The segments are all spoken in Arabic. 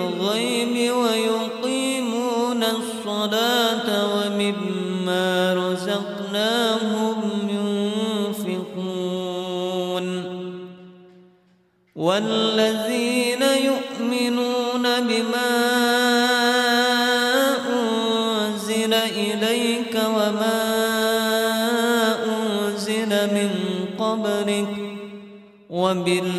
الغيب ويقيمون الصلاة ومما رزقناهم ينفقون. والذين يؤمنون بما أنزل إليك وما أنزل من قبلك وبال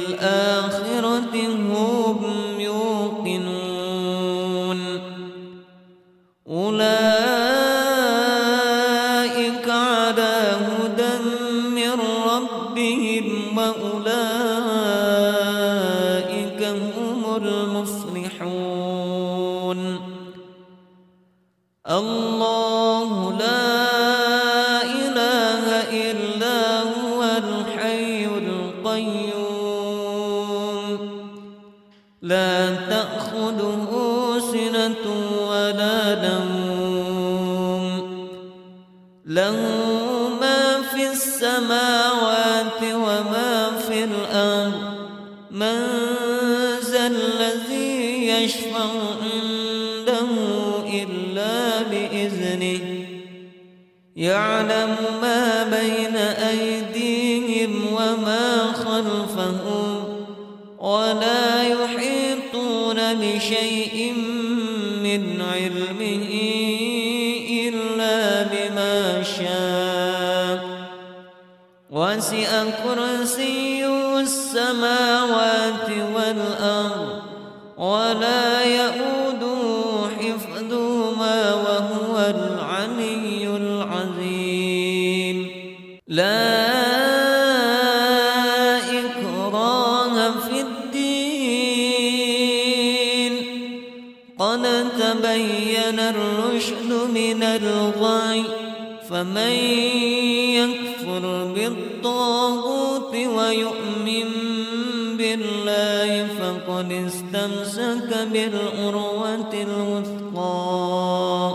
قد استمسك بالعروة الوثقى.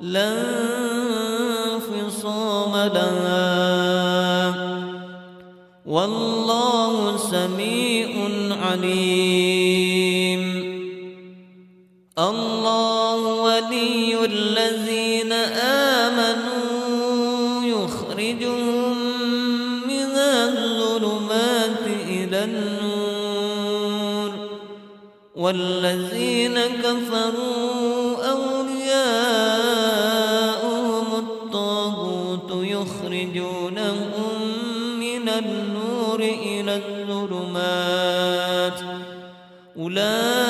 لا انفصام لها. والله سميع عليم. الله ولي الذي والذين كفروا أولياؤهم الطاغوت يخرجونهم من النور إلى الظلمات. أولئك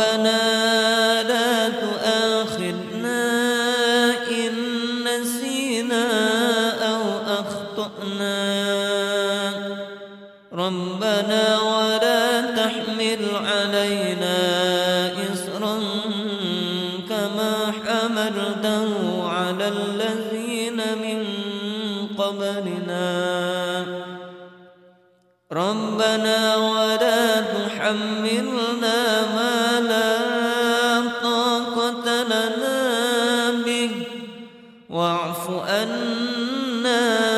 ربنا واعف عنا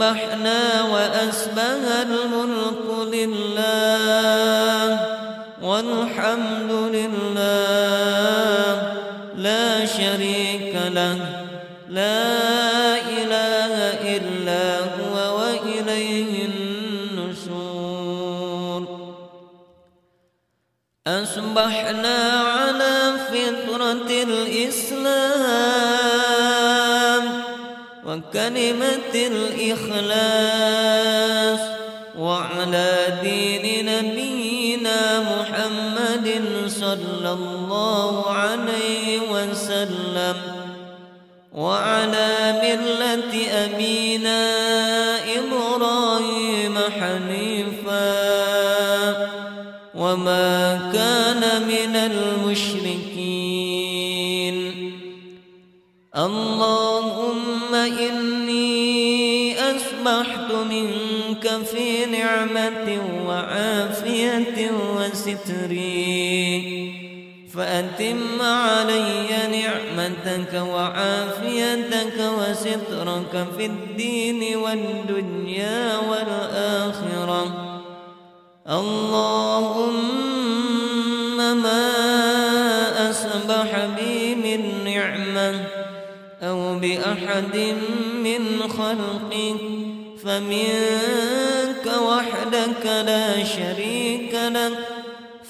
أصبحنا وأسبه الملك لله والحمد لله لا شريك له لا وكلمة الإخلاص وعلى دين نبينا محمد صلى الله عليه وسلم وعلى ملة أبينا إبراهيم حنيفا وما كان من المشركين إني أصبحت منك في نعمة وعافية وستري فأتم علي نعمتك وعافيتك وسترك في الدين والدنيا والآخرة. اللهم أو بأحد من خلقك فمنك وحدك لا شريك لك.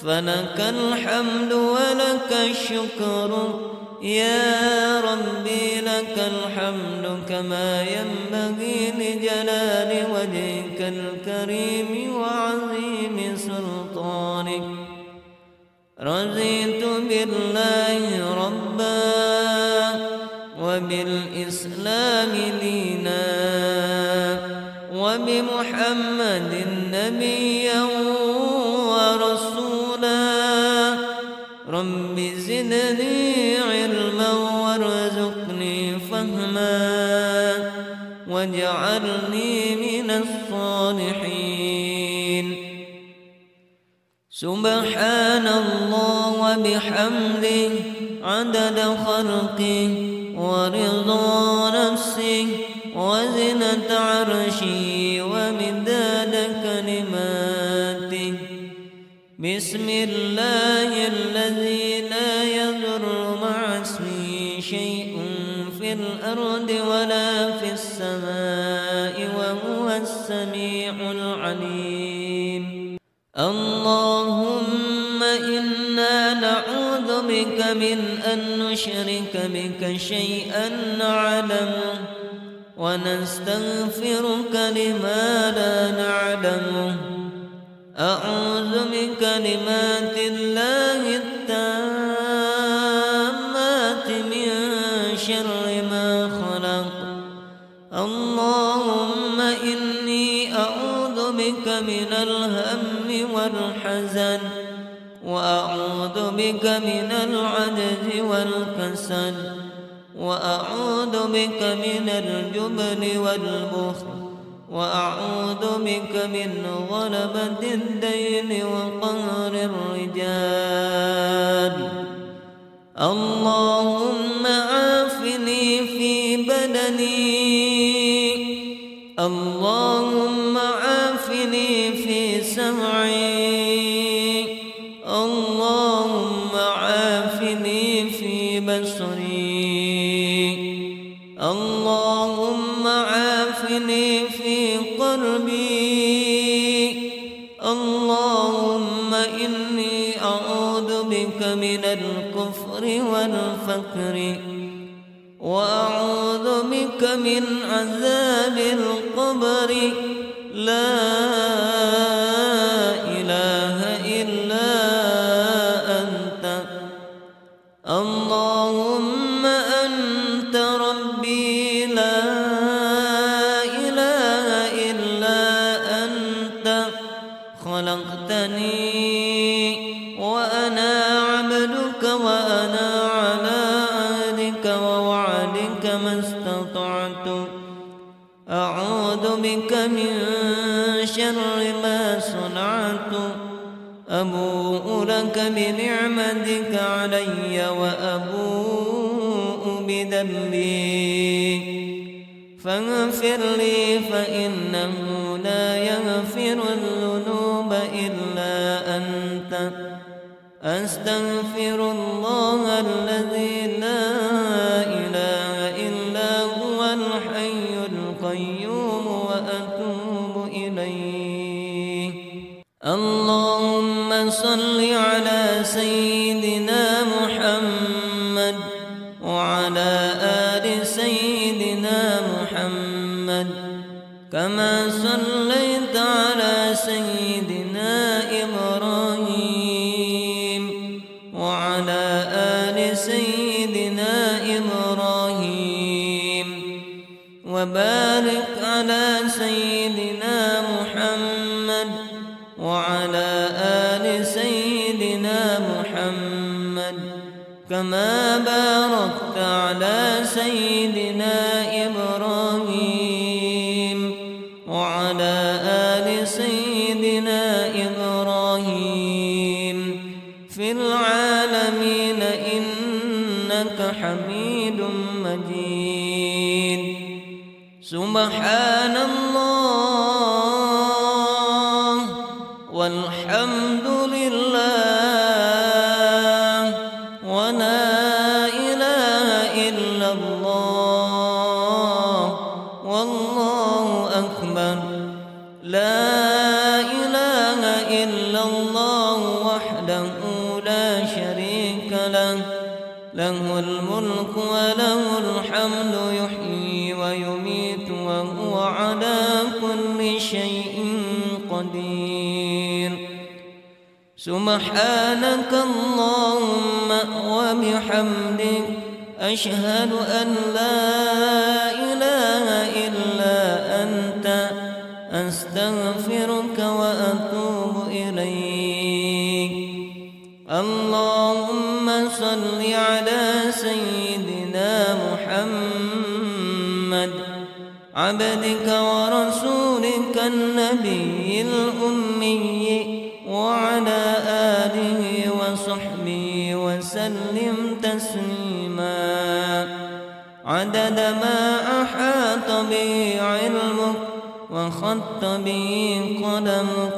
فلك الحمد ولك الشكر. يا ربي لك الحمد كما ينبغي لجلال وجهك الكريم وعظيم سلطانك. رضيت بالله ربا وبالإسلام دينا وبمحمد نبيا ورسولا. رب زدني علما وارزقني فهما واجعلني من الصالحين. سبحان الله وبحمده عدد خلقه. ورضا نفسه وزنة عرشه ومداد كلماته بسم الله الذي لا يضر مع اسمه شيء في الأرض ولا في السماء وهو السميع العليم. اللهم إنا نعوذ بك من أن نشرك بك شيئا نعلمه ونستغفرك لما لا نعلمه أعوذ بكلمات الله التامات من شر ما خلق. اللهم إني أعوذ بك من الهم والحزن. وأعوذ بك من العجز والكسل وأعوذ بك من الجبن والبخل وأعوذ بك من غلبة الدين وقهر الرجال. اللهم عافني في بدني اللهم والفقر وأعوذ بك من عذاب فاغفر لي فإنه لا يغفر الذنوب إلا أنت. أستغفر الله الذي سبحانك اللهم وبحمدك أشهد أن لا إله إلا أنت أستغفرك وأتوب إليك. اللهم صل على سيدنا محمد عبدك ورسولك النبي. ما أحاط به علمك وخط به قلمك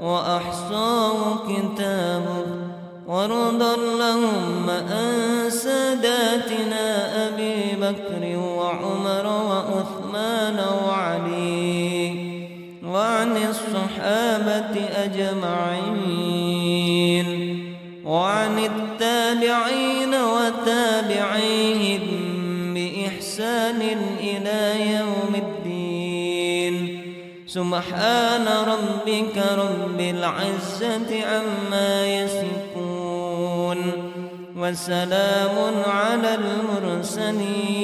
وأحصاه كتابك وارض اللهم أن ساداتنا أبي بكر وعمر وعثمان وعلي وعن الصحابة أجمعين وعن التابعين وتابعيهم سبحان ربك رب العزة عما يصفون وسلام على المرسلين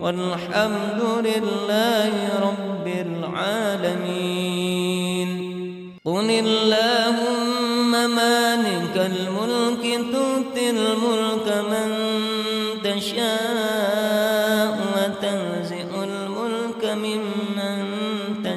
والحمد لله رب العالمين قل اللهم مالك الملك تؤتي الملك من تشاء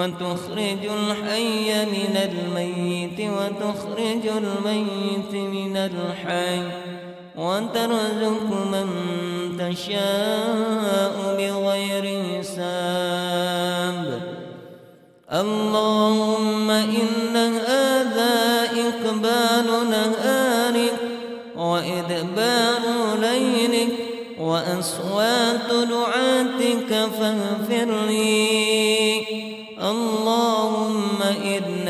وتخرج الحي من الميت وتخرج الميت من الحي. وترزق من تشاء بغير حساب. اللهم إن هذا إقبال نهارك وإدبار ليلك وأصوات دعاتك فاغفر لي.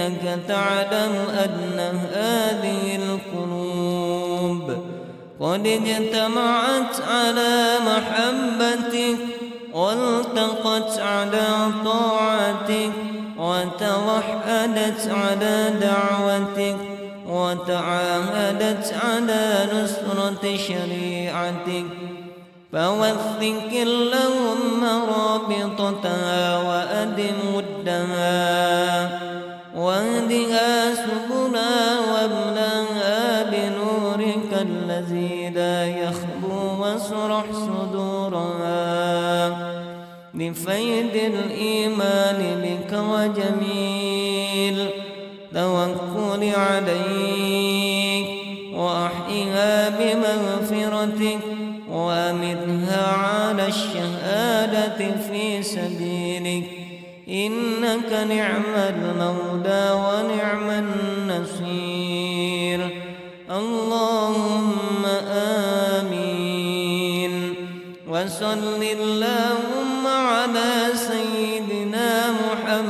إنك تعلم أن هذه القلوب قد اجتمعت على محبتك والتقت على طاعتك وتوحدت على دعوتك وتعاهدت على نصرة شريعتك. فوثق اللهم رابطتها وأدم ودها. وأهدها سبلا واملاها بنورك الذي لا يخبو واسرح صدورها. بفيد الإيمان بك وجميل توكل عليك. وأحيها بمغفرتك وأمتها على الشهادة في سبيلك. إنك نعم المولى ونعم النصير. اللهم آمين. وصل اللهم على سيدنا محمد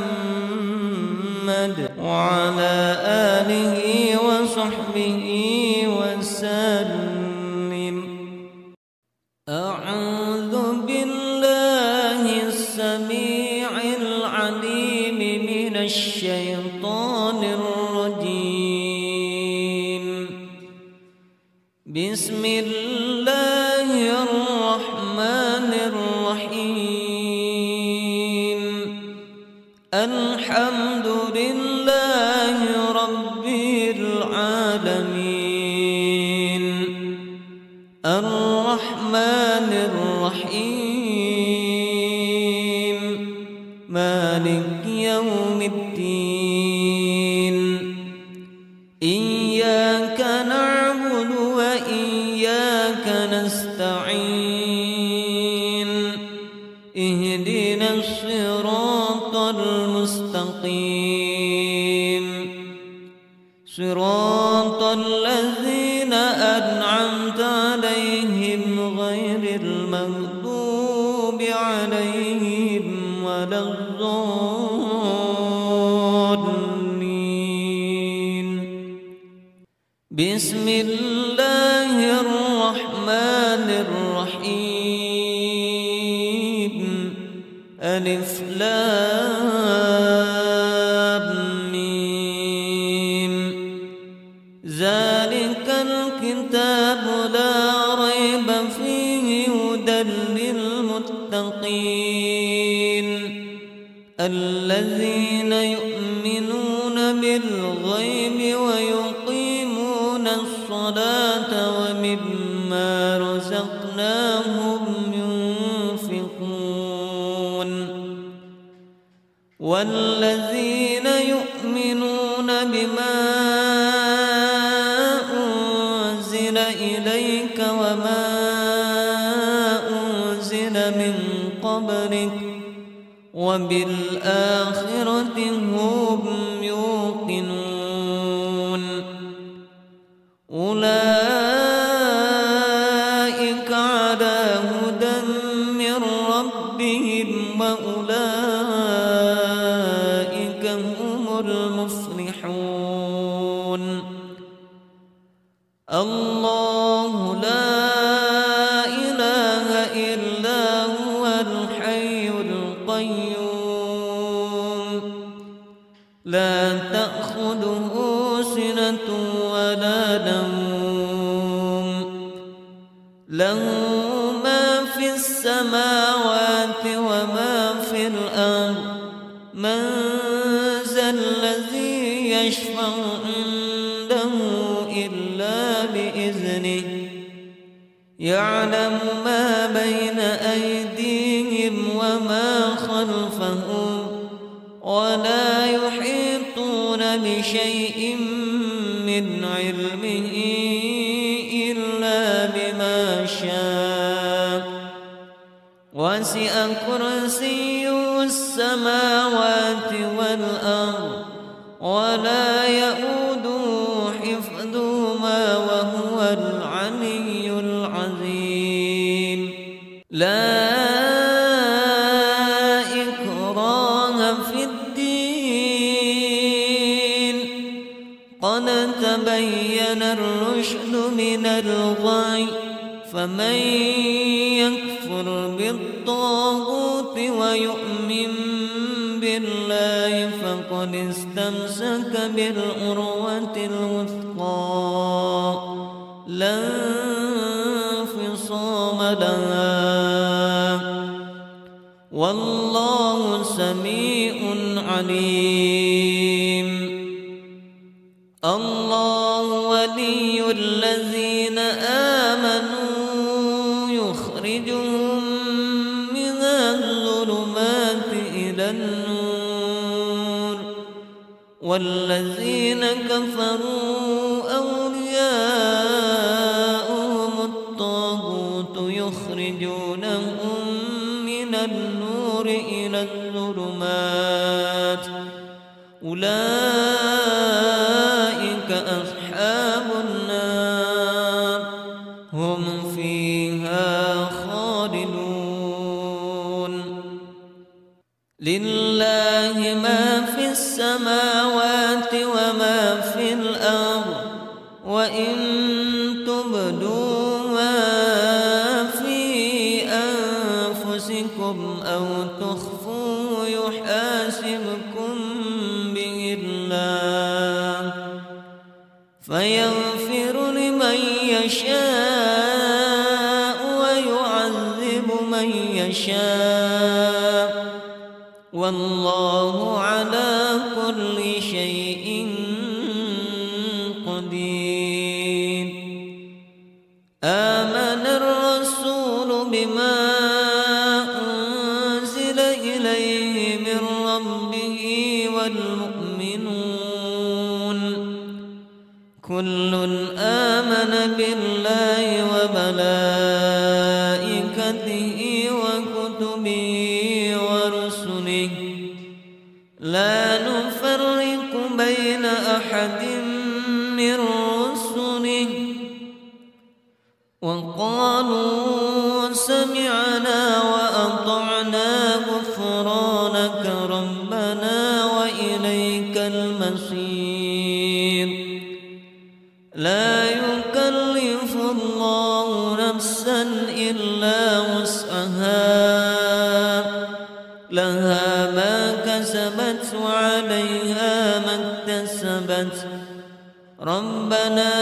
وعلى آله ولا يشاء. وسع كرسي السماوات والأرض ولا يؤوس فمن يكفر بالطاغوت ويؤمن بالله فقد استمسك بالعروة الوثقى. لا انفصام لها. والله سميع عليم. الله ولي الذي والذين كفروا ربنا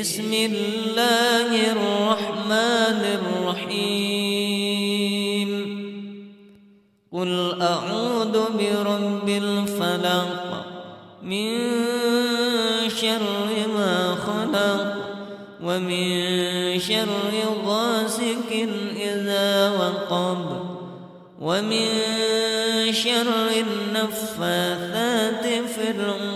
بسم الله الرحمن الرحيم. قل أعوذ برب الفلق من شر ما خلق ومن شر غاسق إذا وقب ومن شر النفاثات في العقد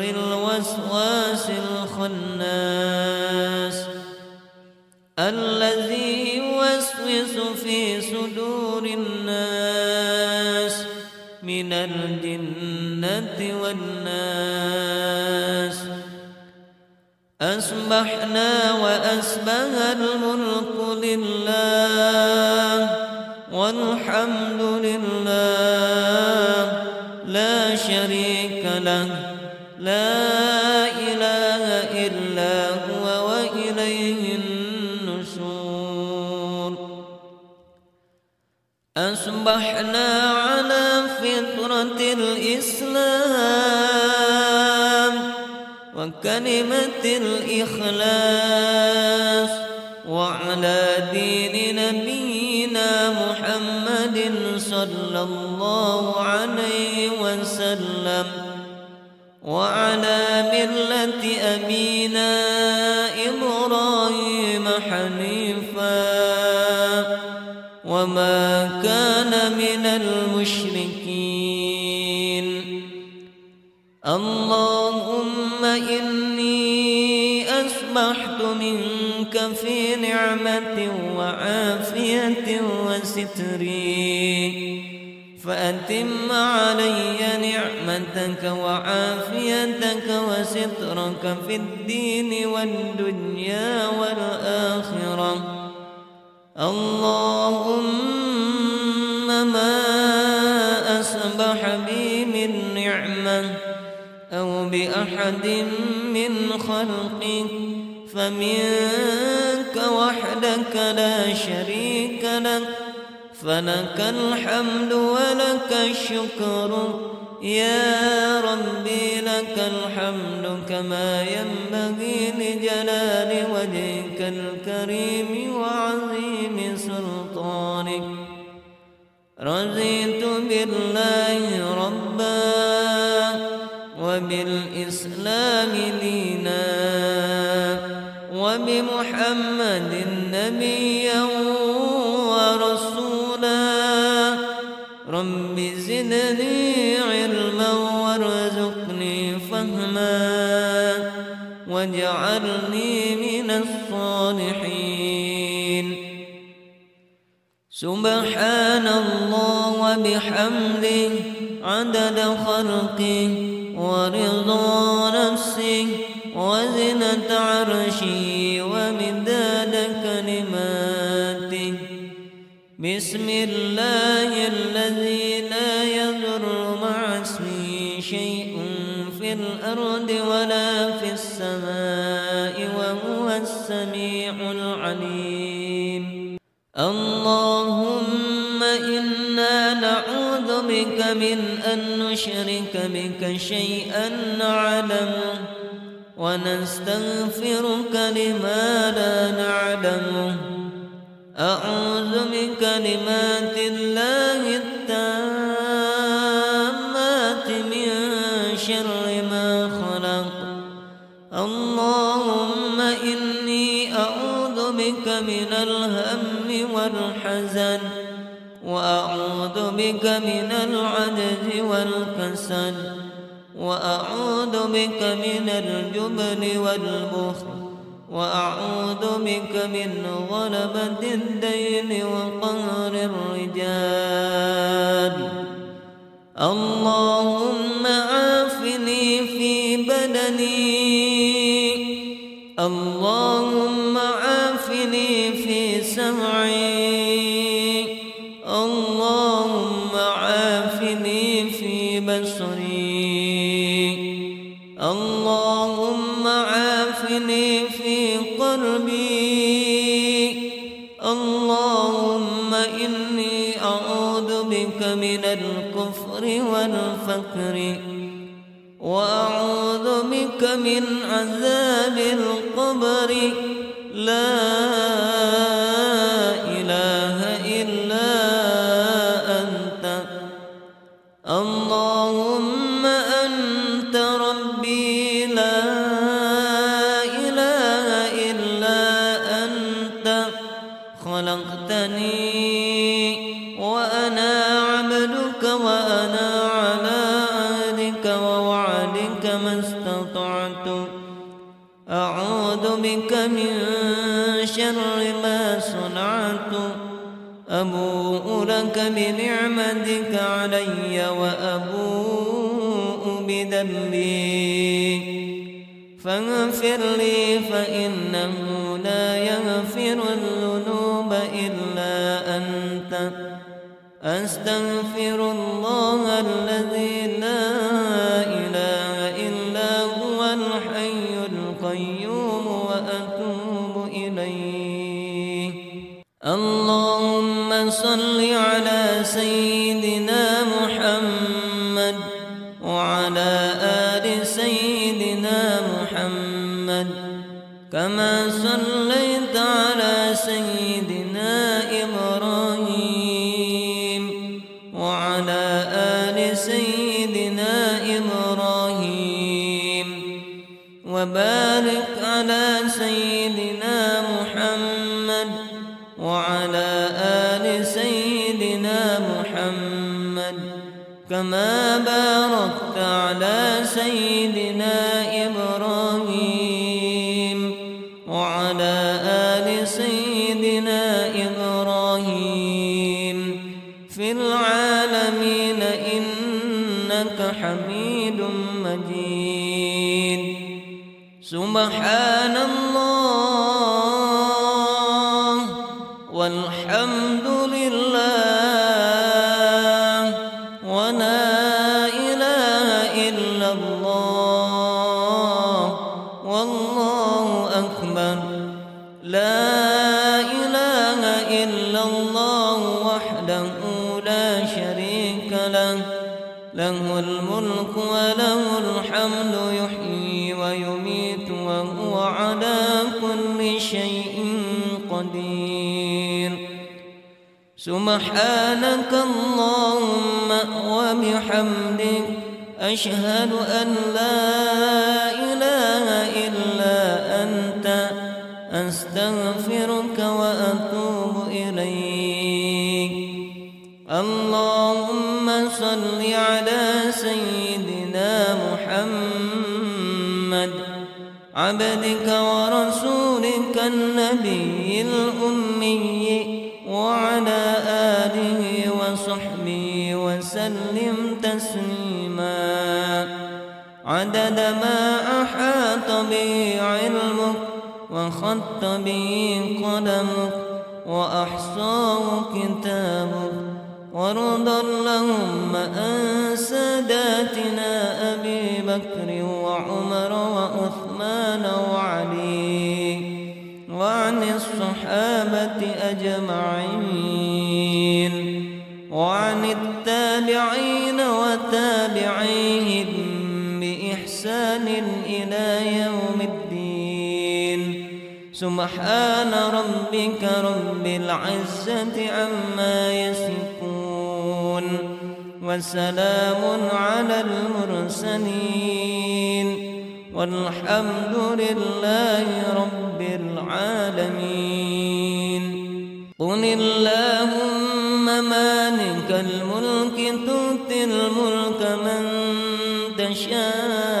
الجنة والناس. أصبحنا وأسبه الملك لله والحمد لله. لا شريك له. وكلمة الإخلاص وعلى دين نبينا محمد صلى الله عليه وسلم وعلى ملة أبينا إبراهيم حنيفا وما كان من المشركين. اللهم إني في نعمة وعافية وستري فأتم علي نعمتك وعافيتك وسترك في الدين والدنيا والآخرة. اللهم ما أصبح بي من نعمة أو بأحد من خلقك. فمنك وحدك لا شريك لك فلك الحمد ولك الشكر. يا ربي لك الحمد كما ينبغي لجلال وجهك الكريم وعظيم سلطانك. رضيت بالله ربا وبالإسلام دينا. وبمحمد نبيا ورسولا. رب زدني علما وارزقني فهما. واجعلني من الصالحين. سبحان الله وبحمده. عدد خلقه ورضا نفسه وزنة عرشه. بسم الله الذي لا يضر مع اسمه شيء في الأرض ولا في السماء وهو السميع العليم. اللهم إنا نعوذ بك من أن نشرك بك شيئا نعلمه ونستغفرك لما لا نعلمه. أعوذ بكلمات الله التامات من شر ما خلق. اللهم إني أعوذ بك من الهم والحزن وأعوذ بك من العجز والكسل وأعوذ بك من الجبن والبخل. وأعوذ بك من غلبة الدين وقهر الرجال. اللهم عافني في بدني. اللهم والفقر وأعوذ بك من عذاب القبر. بنعمتك علي وأبوء بذنبي. فاغفر لي فإنه لا يغفر الذنوب إلا أنت. أستغفر الله الذي سبحانك اللهم وبحمدك أشهد أن لا إله إلا أنت أستغفرك وأتوب إليك. اللهم صل على سيدنا محمد عبدك ورسولك النبي. وخط به قلمك وأحصاه كتابك وارض اللهم عن ساداتنا أبي بكر وعمر وعثمان وعلي وعن الصحابة أجمعين وعن التابعين والتابعين سبحان ربك رب العزة عما يصفون وسلام على المرسلين والحمد لله رب العالمين قل اللهم مالك الملك تؤتي الملك من تشاء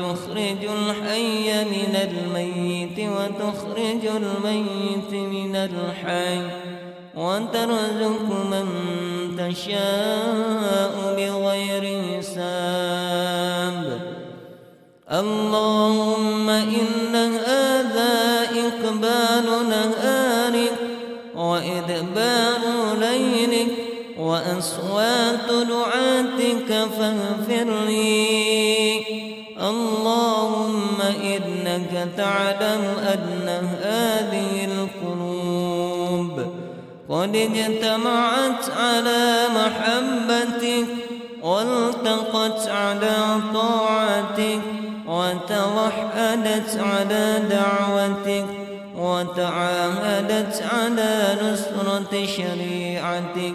وتخرج الحي من الميت وتخرج الميت من الحي وترزق من تشاء بغير حساب. اللهم إن هذا إقبال نهارك وإدبار ليلك وأصوات دعاتك فاغفر لي. إنك تعلم أن هذه القلوب قد اجتمعت على محبتك والتقت على طاعتك وتوحدت على دعوتك وتعاهدت على نصرة شريعتك.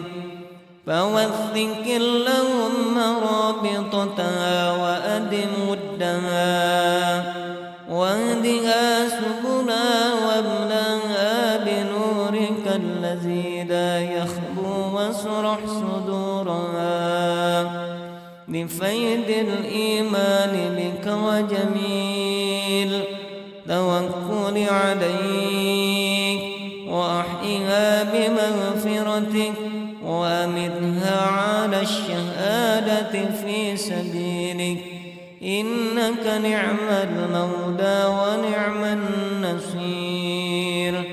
فوثق اللهم رابطتها وأدم ودها. وأهدها سبلا واملاها بنورك الذي لا يخبو واشرح صدورها. لفيد الإيمان بك وجميل توكل عليك وأحيها بمغفرتك وأمتها على الشهادة في سبيلك. إنك نعم المولى ونعم النصير.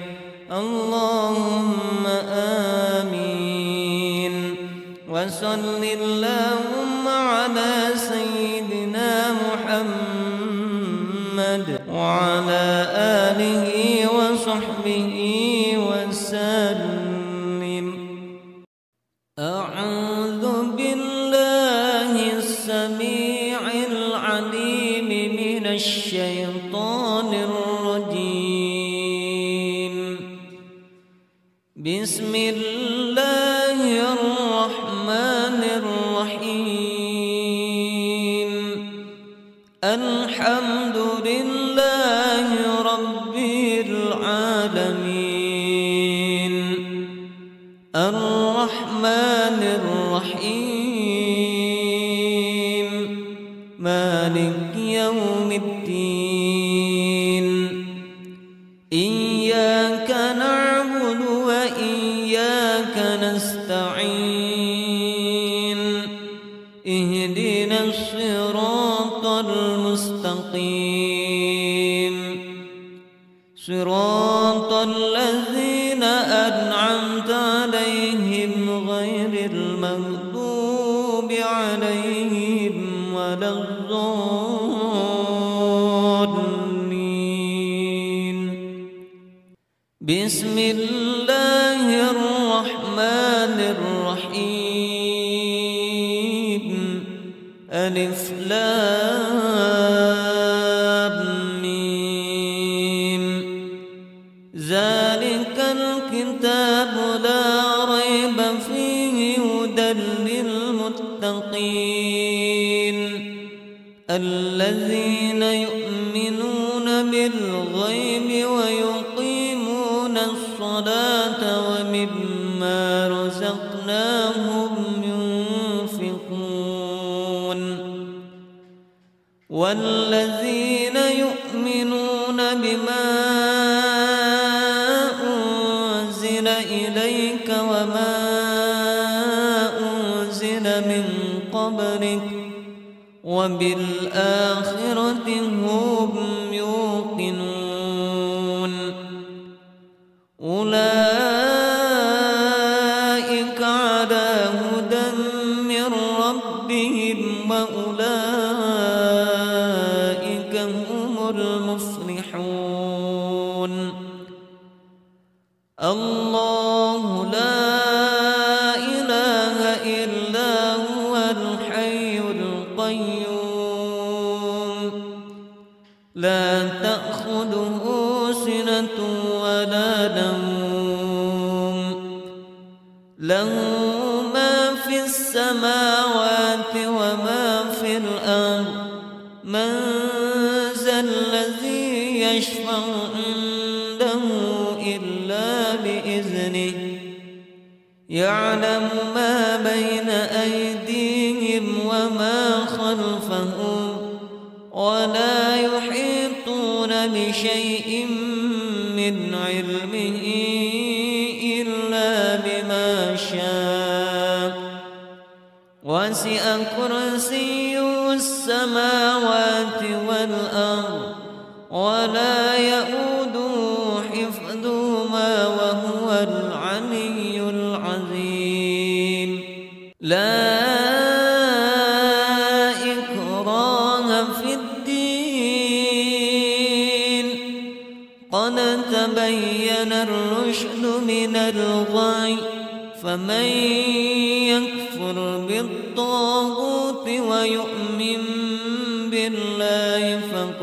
اللهم آمين. وصل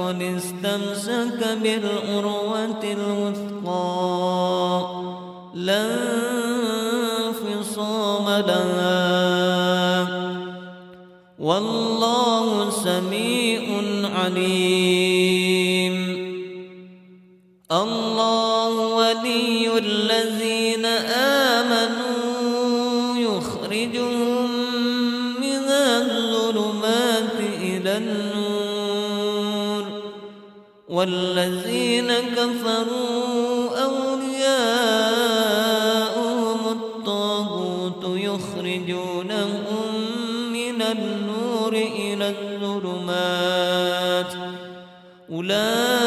قد استمسك بالعروة الوثقى. لا انفصام لها. والله سميع عليم. الله ولي الذي والذين كفروا أولياؤهم الطاغوت يخرجونهم من النور إلى الظلمات. أولئك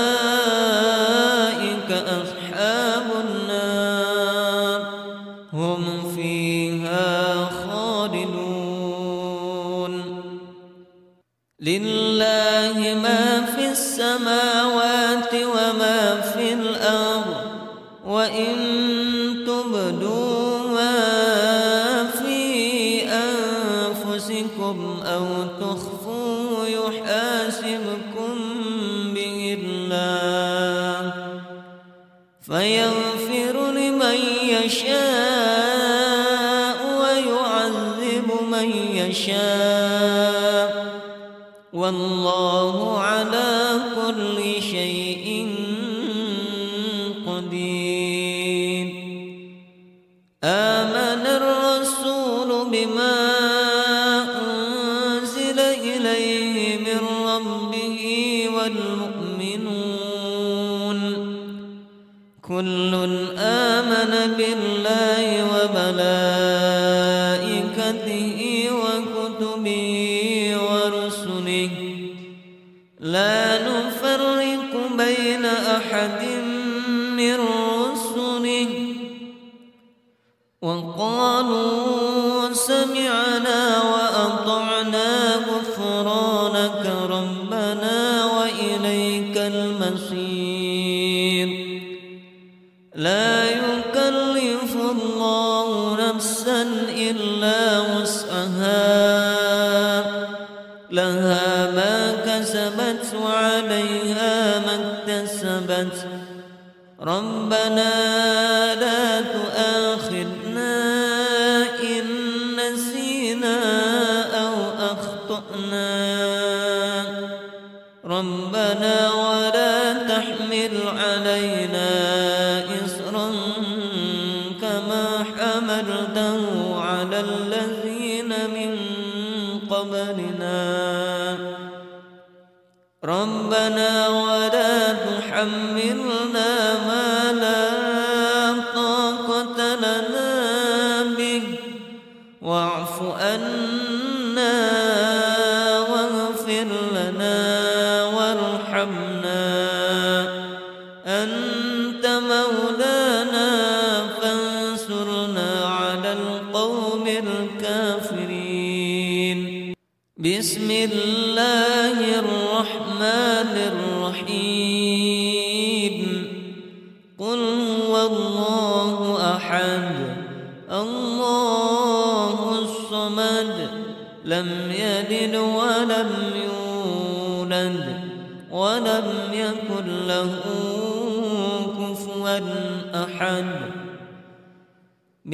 لله ما في السماوات وما في الأرض وإن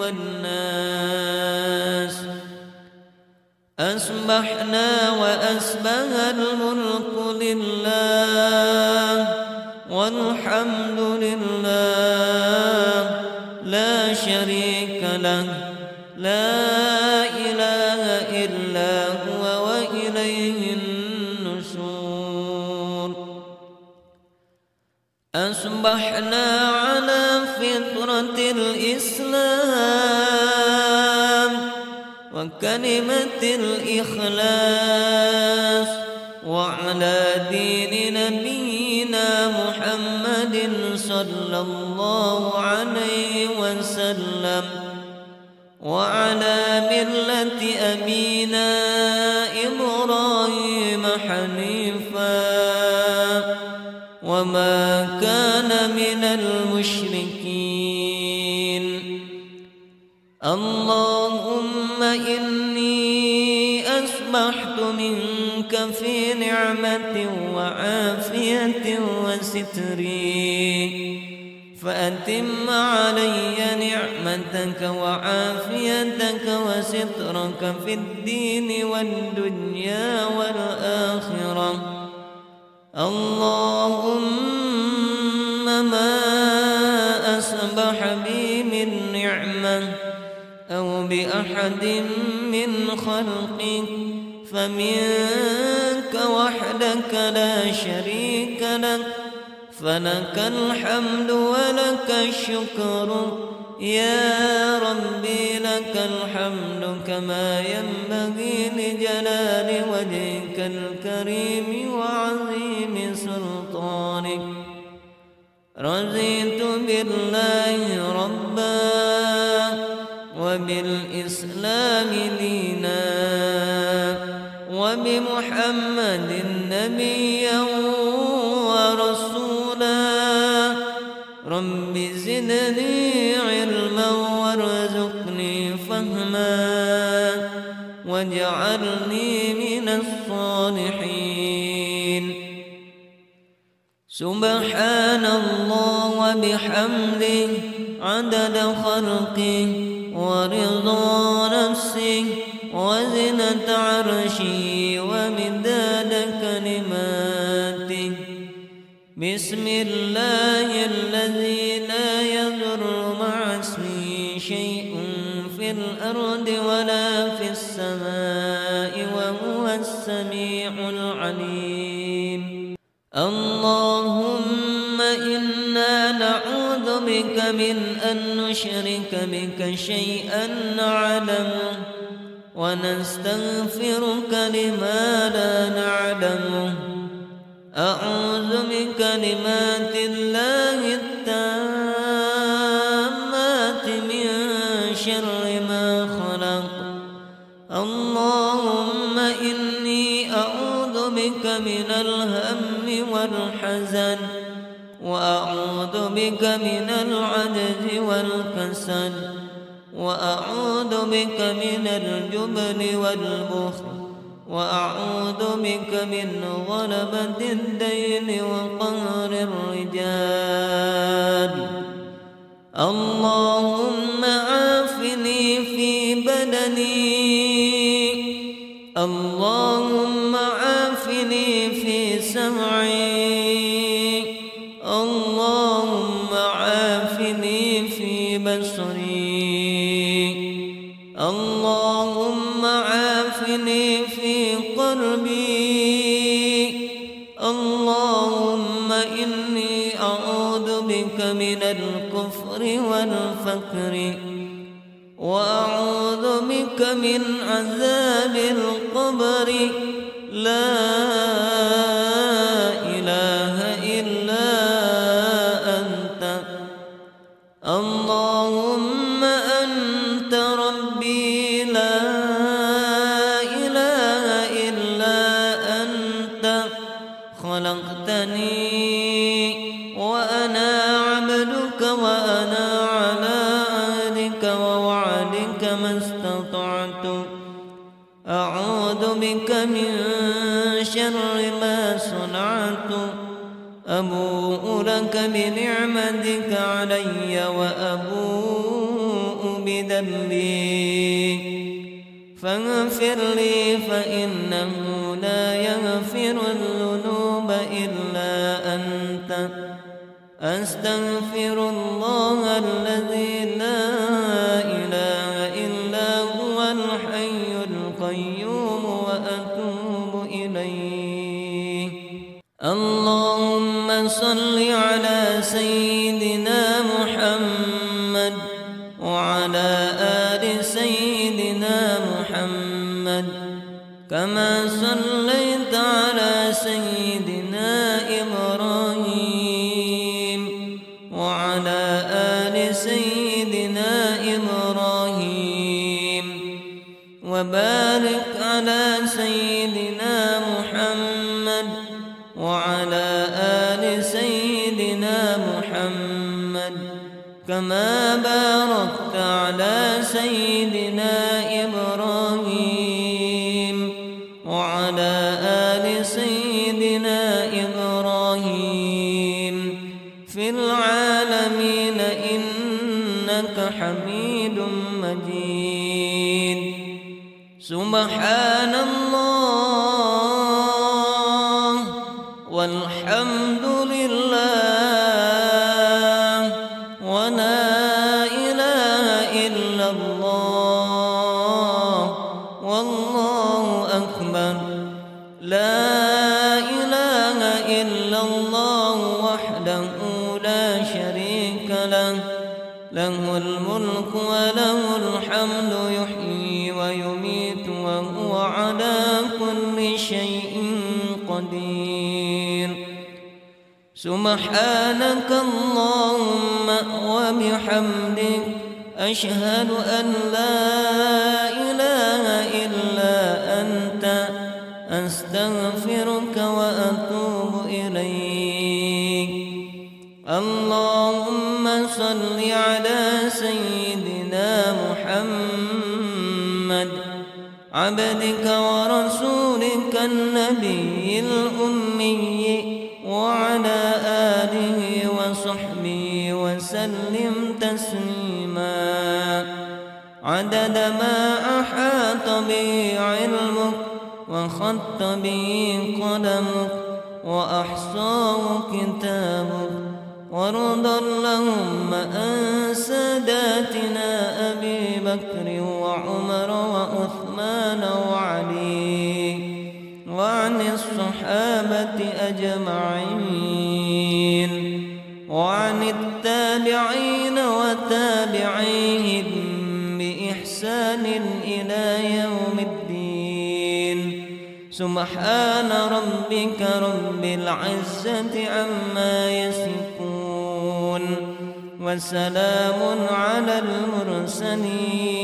والناس أصبحنا وأسبه الملك لله والحمد لله لا شريك له لا إله إلا هو وإليه النشور أصبحنا وكلمة الإخلاص وعلى دين نبينا محمد صلى الله عليه وسلم وعلى ملة أبينا إبراهيم حنيفا وما كان من المشركين. اللهم إني في نعمة وعافية وستري فأتم علي نعمتك وعافيتك وسترك في الدين والدنيا والآخرة. اللهم ما أصبح بي من نعمة أو بأحد من خلقك. فمنك وحدك لا شريك لك فلك الحمد ولك الشكر. يا ربي لك الحمد كما ينبغي لجلال وجهك الكريم وعظيم سلطانك. رضيت بالله ربا وبالإسلام دينا. وبمحمد نبيا ورسولا. رب زدني علما وارزقني فهما. واجعلني من الصالحين. سبحان الله وبحمده عدد خلقه ورضا نفسه وزنة عرشه بسم الله الذي لا يضر مع اسمه شيء في الأرض ولا في السماء وهو السميع العليم. اللهم إنا نعوذ بك من أن نشرك بك شيئا نعلمه ونستغفرك لما لا نعلمه. أعوذ بكلمات الله التامات من شر ما خلق. اللهم إني أعوذ بك من الهم والحزن وأعوذ بك من العجز والكسل وأعوذ بك من الجبن والبخل. وأعوذ بك من غلبة الدين وقهر الرجال. اللهم عافني في بدني. اللهم والفقر وأعوذ بك من عذاب القبر. بنعمتك علي وأبوء بذنبي. فاغفر لي فإنه لا يغفر الذنوب إلا أنت. أستغفر الله الذي كما صليت على سيدنا له له الملك وله الحمد يحيي ويميت وهو على كل شيء قدير. سبحانك اللهم وبحمدك أشهد أن لا إله إلا أنت أستغفرك عبدك ورسولك النبي الأمي وعلى آله وصحبه وسلم تسليما. عدد ما أحاط به علمك وخط به قدمك وأحصاه كتابك وارض اللهم عن ساداتنا أبي بكر الصحابة أجمعين. وعن التابعين وتابعيهم بإحسان إلى يوم الدين. سبحان ربك رب العزة عما يصفون. وسلام على المرسلين.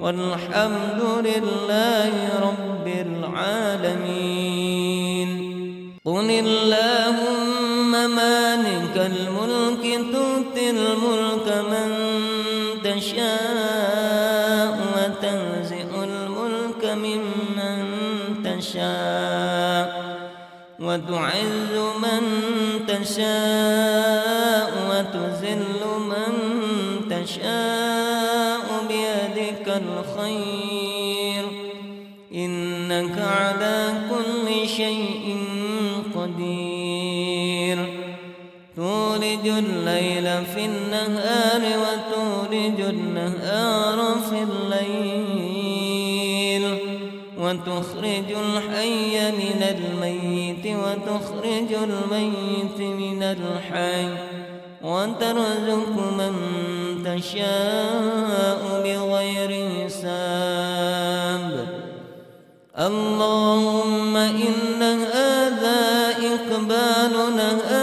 والحمد لله رب العالمين. قل اللهم مالك الملك تؤتي الملك من تشاء وتنزع الملك ممن تشاء وتعز من تشاء الليل في النهار وتولج النهار في الليل وتخرج الحي من الميت وتخرج الميت من الحي وترزق من تشاء بغير حساب. اللهم إن هذا إقبال نهارك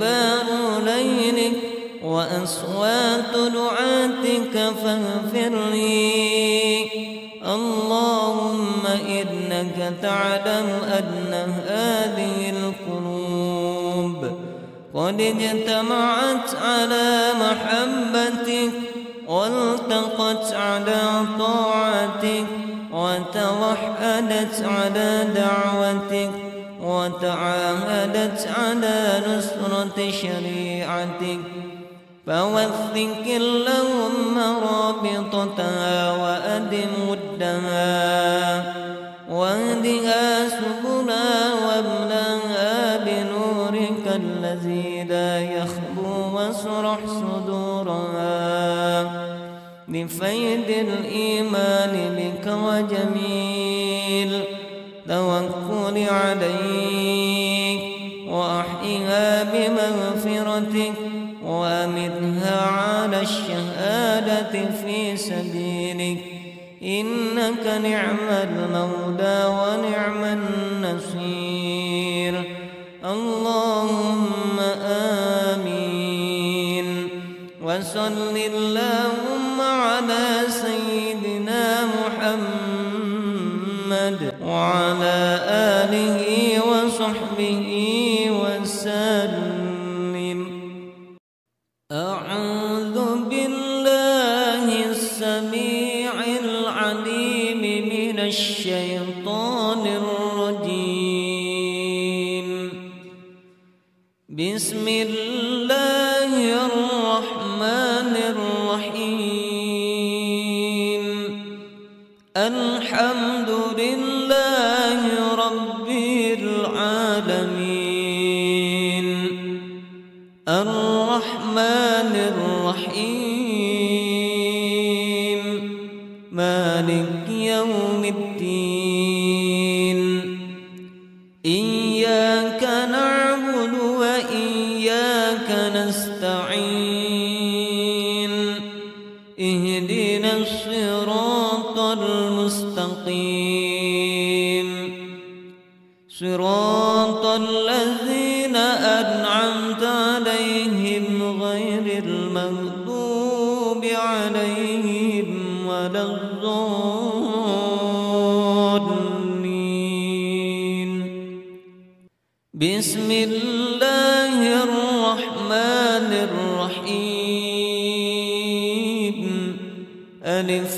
وإدبار ليلك وأصوات دعاتك فاغفر لي. اللهم إنك تعلم أن هذه القلوب قد اجتمعت على محبتك والتقت على طاعتك وتوحدت على دعوتك. وتعاهدت على نصرة شريعتك. فوثق اللهم رابطتها وأدم ودها واهدها سبلا واملاها بنورك الذي لا يخبو واشرح صدورها. لفيد الإيمان بك وجميل. توكل عليك وأحيها بمغفرتك وأمتها على الشهادة في سبيلك. إنك نعم المولى ونعم النصير. اللهم آمين. وصل اللهم على سيدنا محمد وعلى الضالين بسم الله الرحمن الرحيم. ألف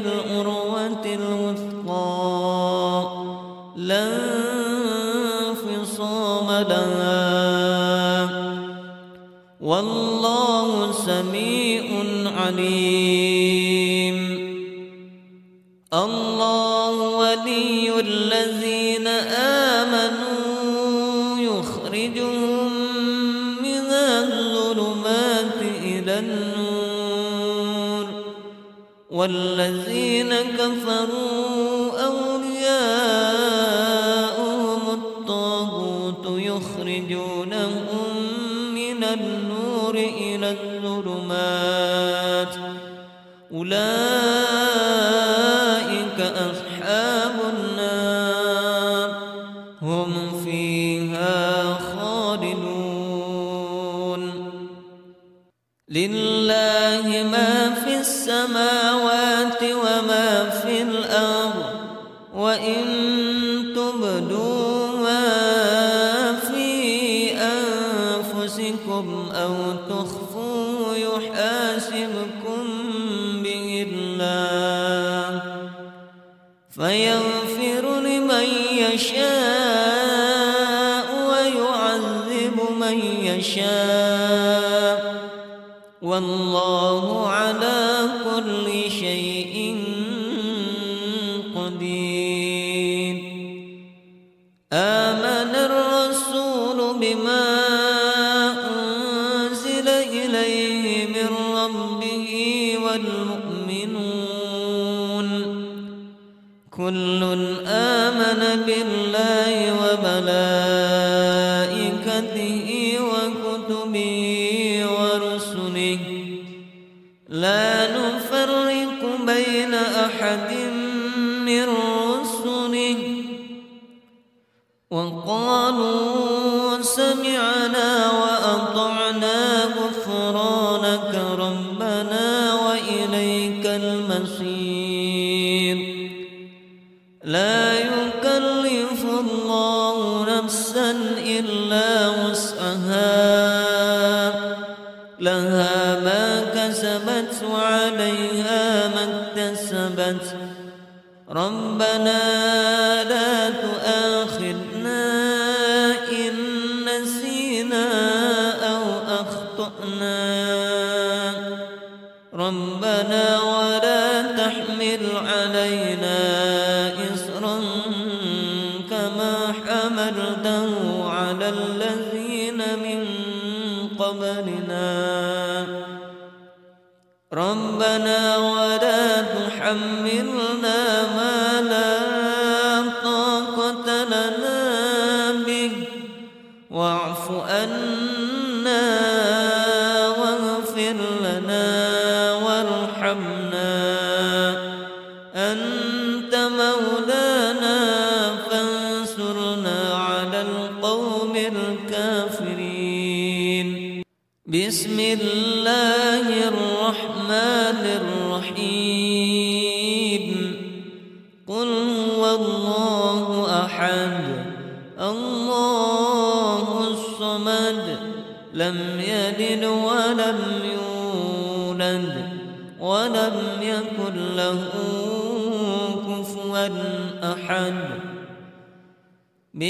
بالعروة الوثقى. لا انفصام لها. والله سميع عليم. والذين كفروا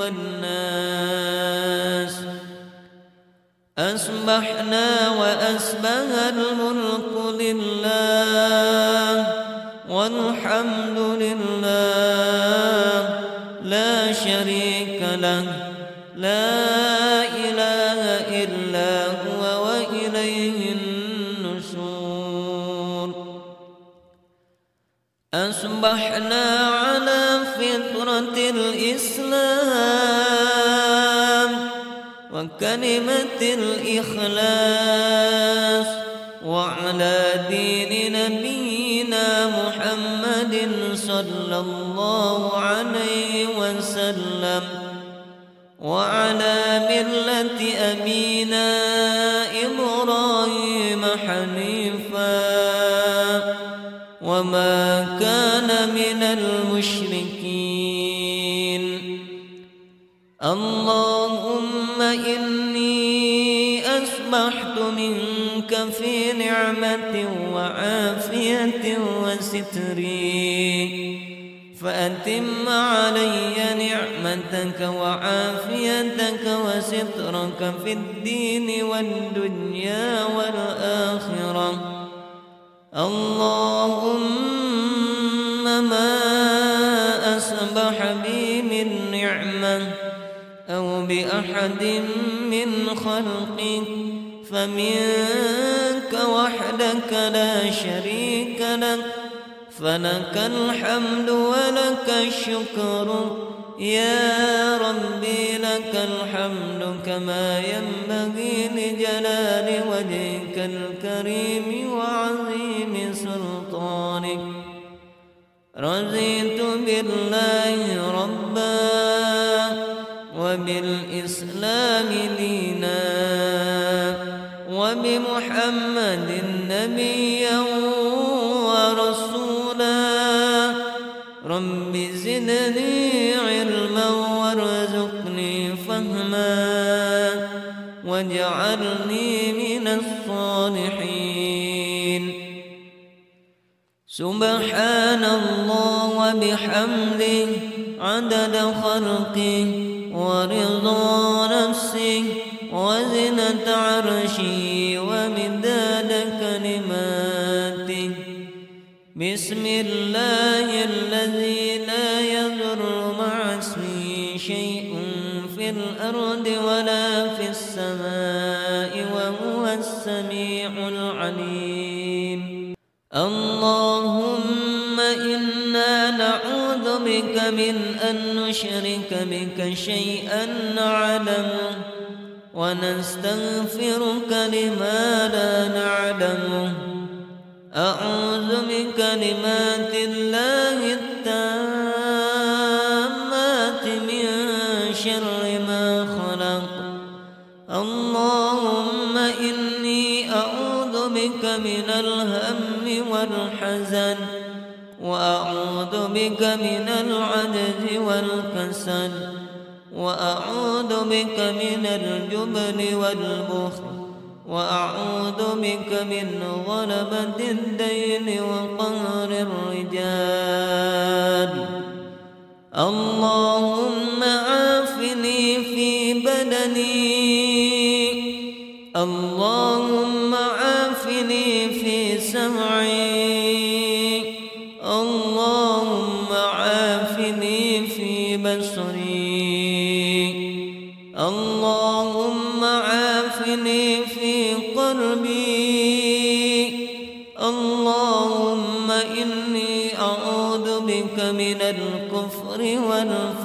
والناس. أصبحنا وأسبه الملك لله والحمد لله. لا شريك له. لا إله إلا هو وإليه النشور. أصبحنا وكلمة الإخلاص وعلى دين نبينا محمد صلى الله عليه وسلم وعلى ملة أبينا إبراهيم حنيفا وما كان من المشركين. اللهم إني أصبحت منك في نعمة وعافية وستري فأتم علي نعمتك وعافيتك وسترك في الدين والدنيا والآخرة. اللهم بأحد من خلقك فمنك وحدك لا شريك لك فلك الحمد ولك الشكر. يا ربي لك الحمد كما ينبغي لجلال وجهك الكريم وعظيم سلطانك. رضيت بالله ربا وبالإسلام دينا وبمحمد نبيا ورسولا. رب زدني علما وارزقني فهما واجعلني من الصالحين. سبحان الله وبحمده عدد خلقه ورضا نفسه وزنة عرشه ومداد كلماته بسم الله الذي لا يضر مع اسمه شيء في الأرض ولا إنا نعوذ بك من أن نشرك بك شيئا نعلمه ونستغفرك لما لا نعلمه. أعوذ بكلمات الله التامات من شر ما خلق. اللهم إني أعوذ بك من الهم وأعوذ بك من العجز والكسل وأعوذ بك من الجبن والبخل وأعوذ بك من غلبة الدين وقهر الرجال. اللهم عافني في بدني اللهم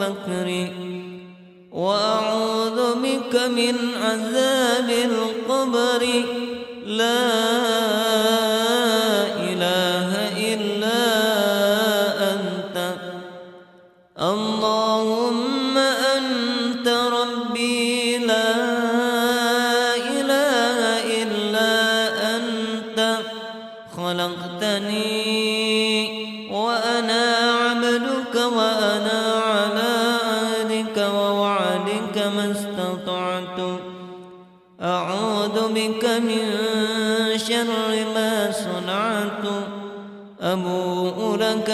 والفقر وأعوذ بك من عذاب القبر. لا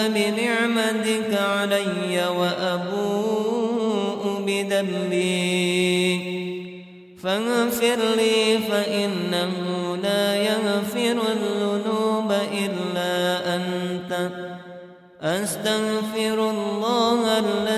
بنعمتك علي وأبوء بذنبي. فاغفر لي فإنه لا يغفر الذنوب إلا أنت. أستغفر الله الذي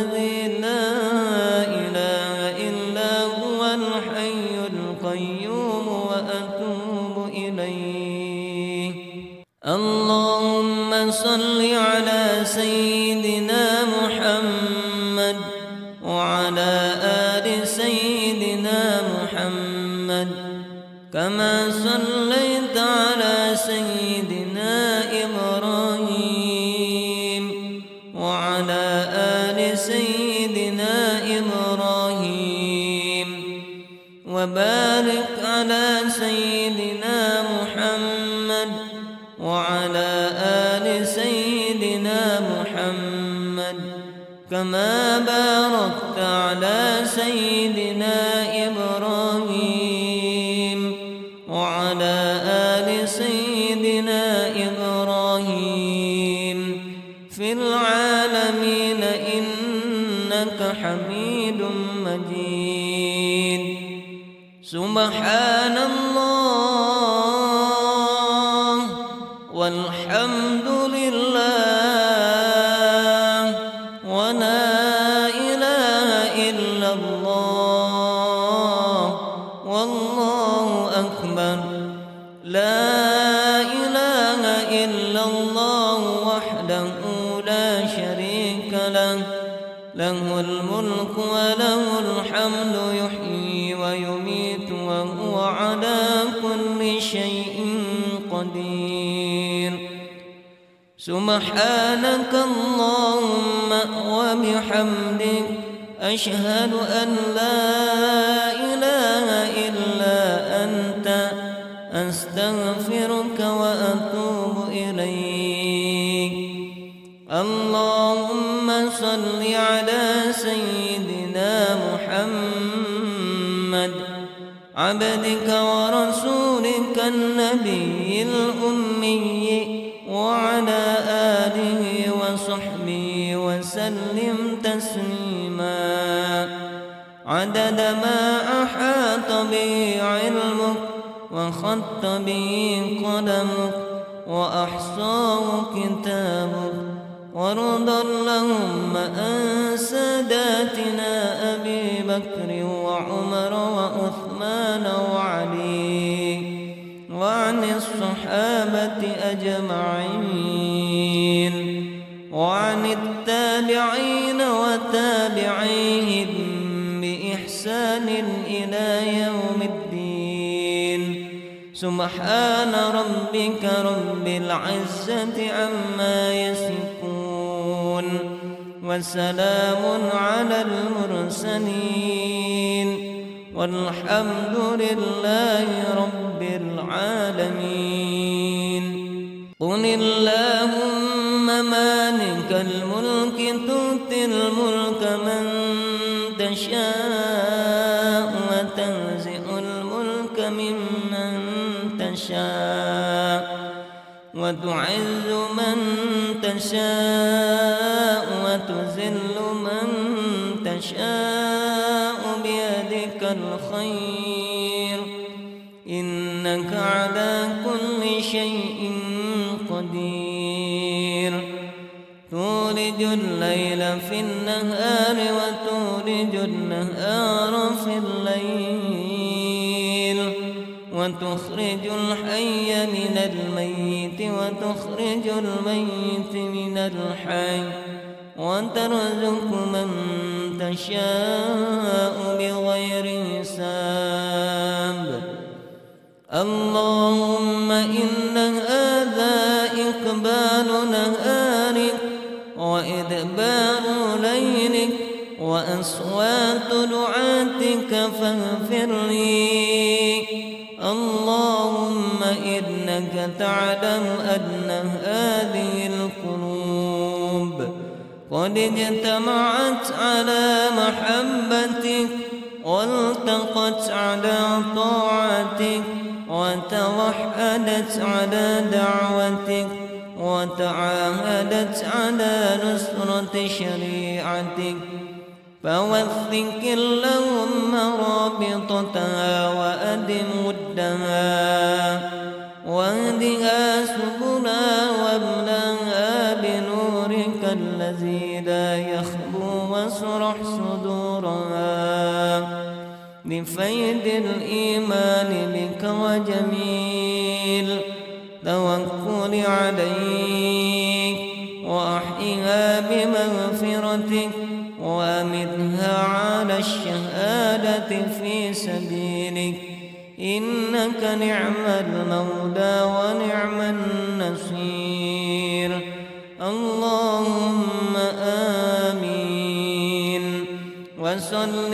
كما سبحانك اللهم وبحمدك أشهد أن لا إله إلا أنت أستغفرك وأتوب إليك. اللهم صل على سيدنا محمد عبدك ورسولك النبي الأمي. وعلى آله وصحبه وسلم تسليما. عدد ما أحاط به علمك وخط به قدمك وأحصاه كتابك ورضى اللهم عن ساداتنا أبي بكر وعمر الصحابة أجمعين وعن التابعين وتابعيهم بإحسان إلى يوم الدين. سبحان ربك رب العزة عما يصفون وسلام على المرسلين. والحمد لله رب العالمين قل اللهم مالك الملك تؤتي الملك من تشاء وتنزع الملك ممن تشاء وتعز من تشاء الليل في النهار وتولج النهار في الليل وتخرج الحي من الميت وتخرج الميت من الحي وترزق من تشاء بغير حساب. اللهم إن هذا إقبال نهارك وإدبار ليلك وأصوات دعاتك فاغفر لي. اللهم إنك تعلم أن هذه القلوب قد اجتمعت على محبتك والتقت على طاعتك وتوحدت على دعوتك. وتعاهدت على نصرة شريعتك. فوثق اللهم رابطتها وأدم ودها واهدها سبلا واملأها بنورك الذي لا يخبو واشرح صدورها. بفيد الإيمان بك وجميل توكل عليك وأحيها بمغفرتك وأمتها على الشهادة في سبيلك. إنك نعم المولى ونعم النصير. اللهم آمين. وصل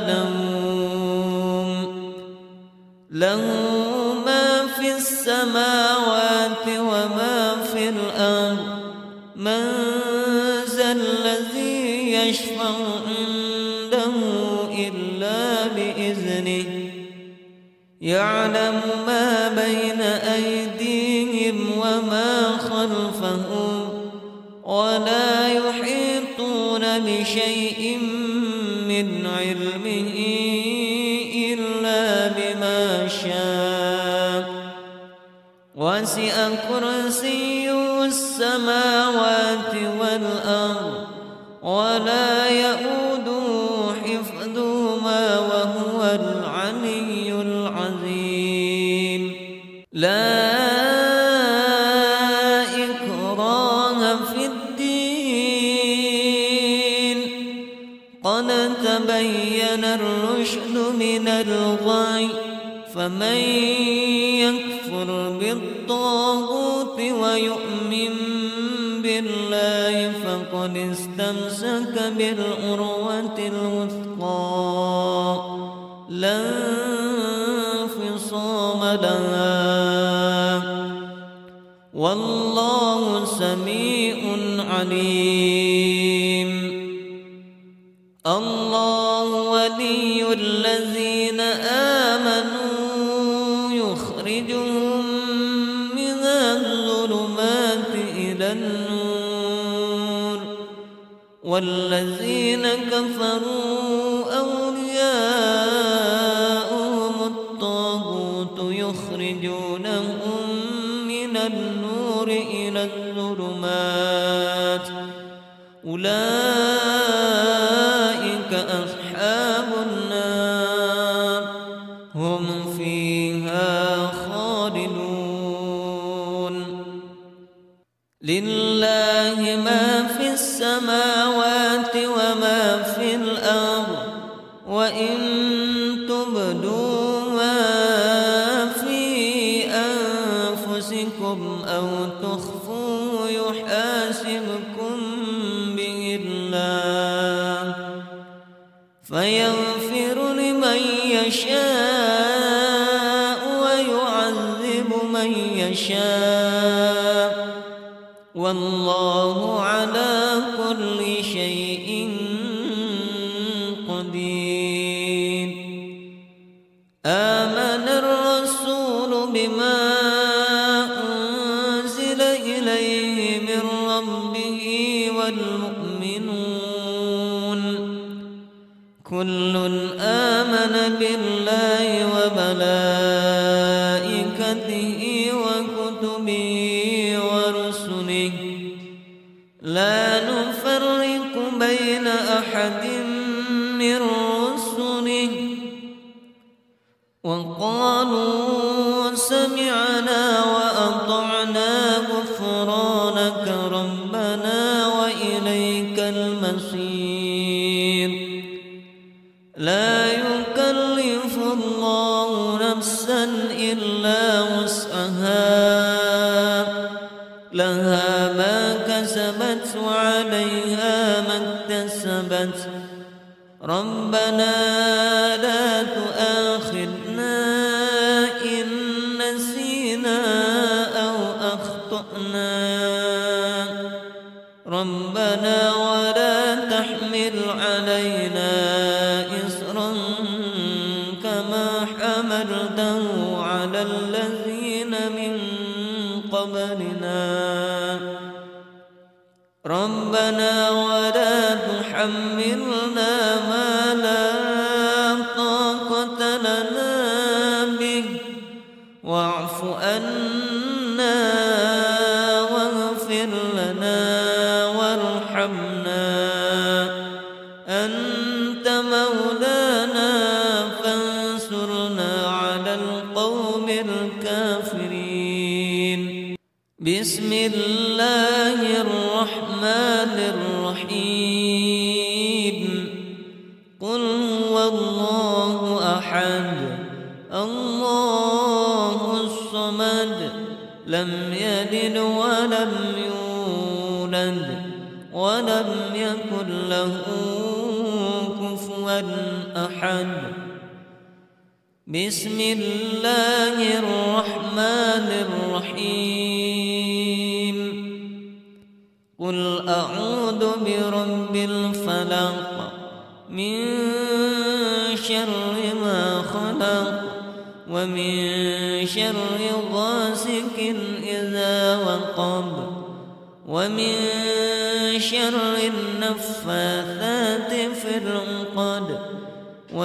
نوم لن بالعروة الوثقى. لا انفصام لها. والله سميع عليم. والذين كفروا ربنا بسم الله الرحمن الرحيم. قل أعوذ برب الفلق من شر ما خلق ومن شر غاسق إذا وقب ومن شر النفاثات في العقد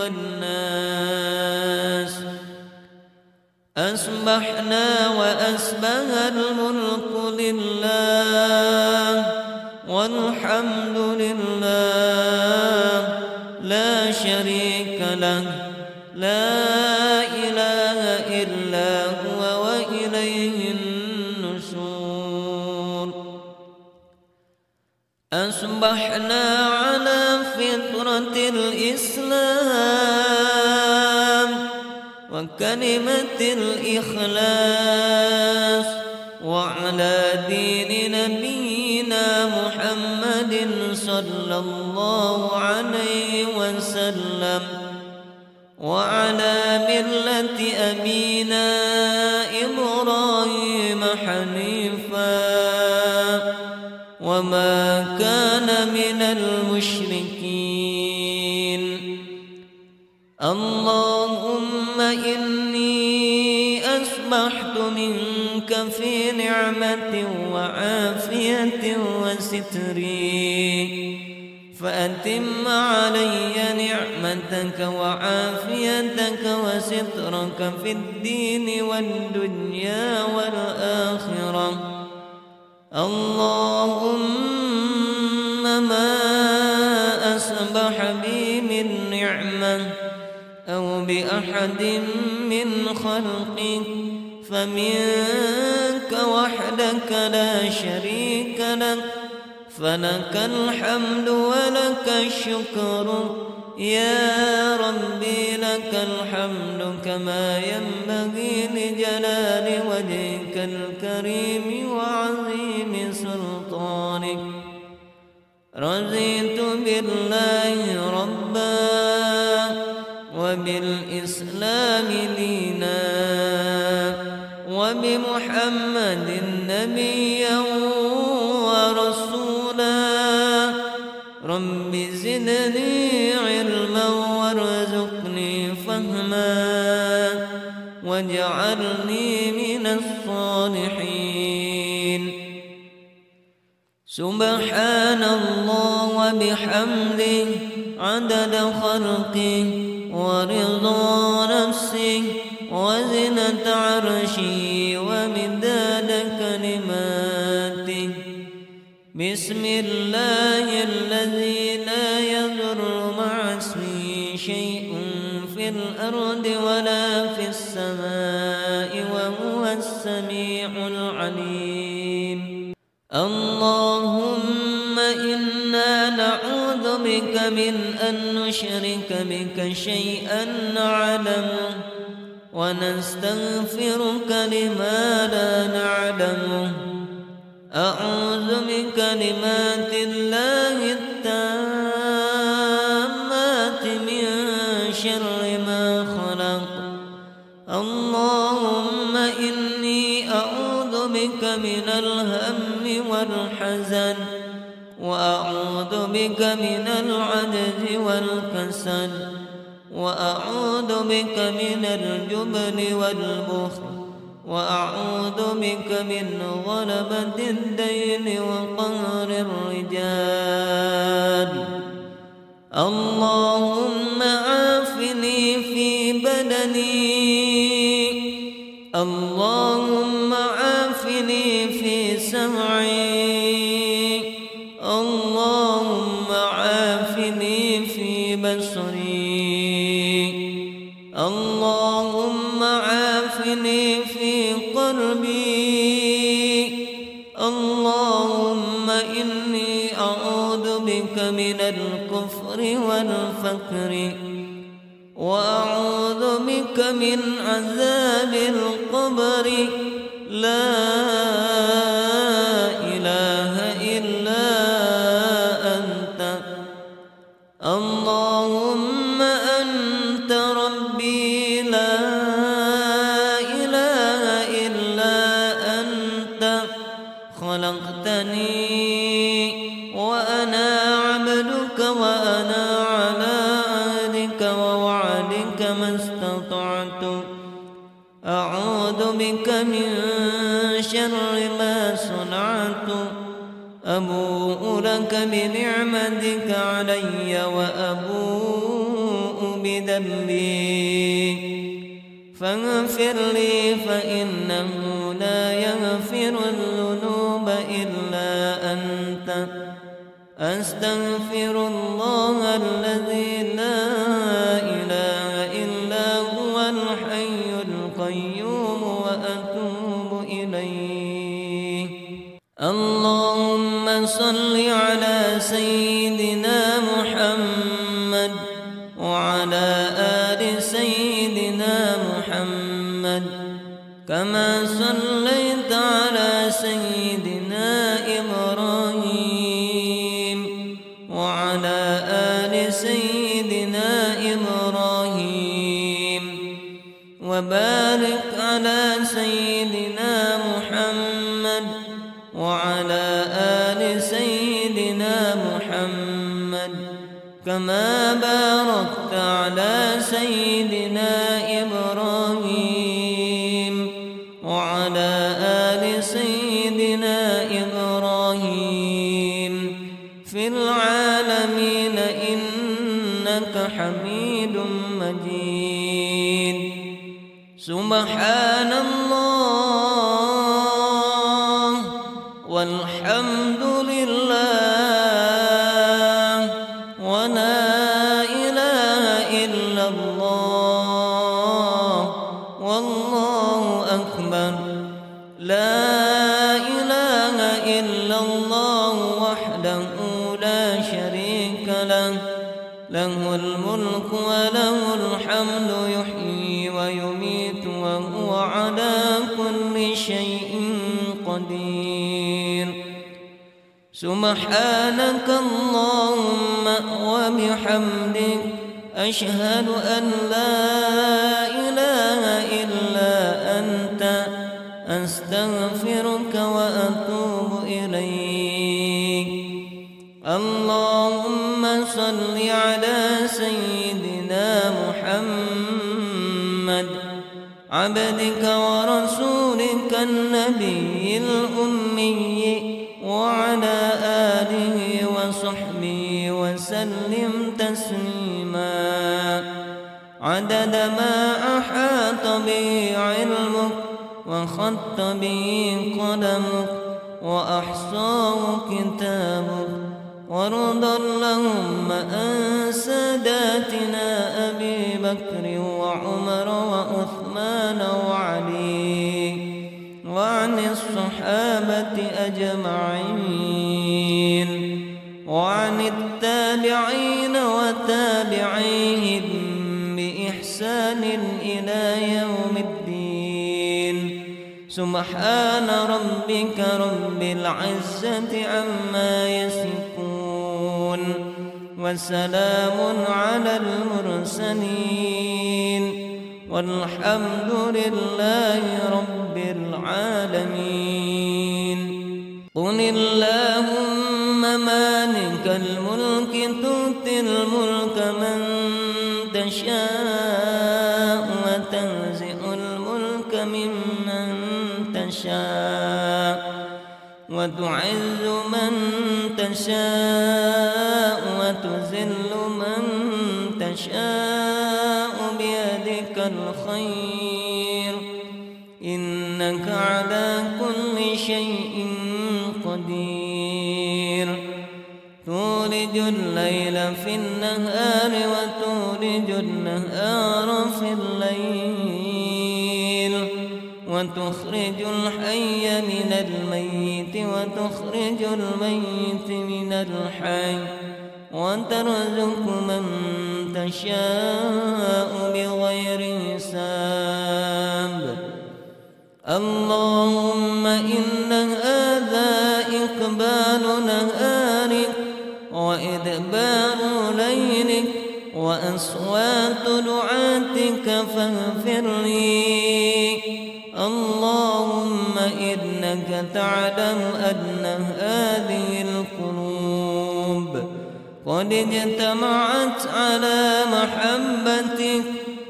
والناس. أصبحنا وأسبه الملك لله والحمد لله. لا شريك له. لا إله إلا هو وإليه النشور. أصبحنا على وكلمة الإخلاص وعلى دين نبينا محمد صلى الله عليه وسلم وعلى ملة أبينا إبراهيم حنيفا وما كان من المشركين. اللهم إني نعمة وعافية وستري فأتم علي نعمتك وعافيتك وسترك في الدين والدنيا والآخرة. اللهم ما أصبح بي من نعمة أو بأحد من خلقك فمنك وحدك لا شريك لك فلك الحمد ولك الشكر. يا ربي لك الحمد كما ينبغي لجلال وجهك الكريم وعظيم سلطانك. رضيت بالله ربا وبالإسلام دينا. وبمحمد نبيا ورسولا. رب زدني علما وارزقني فهما. واجعلني من الصالحين. سبحان الله وبحمده عدد خلقه ورضا نفسه. وزنة عرشه ومداد كلماته. بسم الله الذي لا يضر مع اسمه شيء في الأرض ولا في السماء وهو السميع العليم. اللهم إنا نعوذ بك من أن نشرك بك شيئا نعلمه. ونستغفرك لما لا نعلمه أعوذ بكلمات الله التامات من شر ما خلق. اللهم إني أعوذ بك من الهم والحزن وأعوذ بك من العجز والكسل. وأعوذ بك من الجبن والبخل وأعوذ بك من غلبة الدين وقهر الرجال. اللهم عافني في بدني اللهم بكر وأعوذ بك من عذاب القبر. لا اجتمعت على محبتك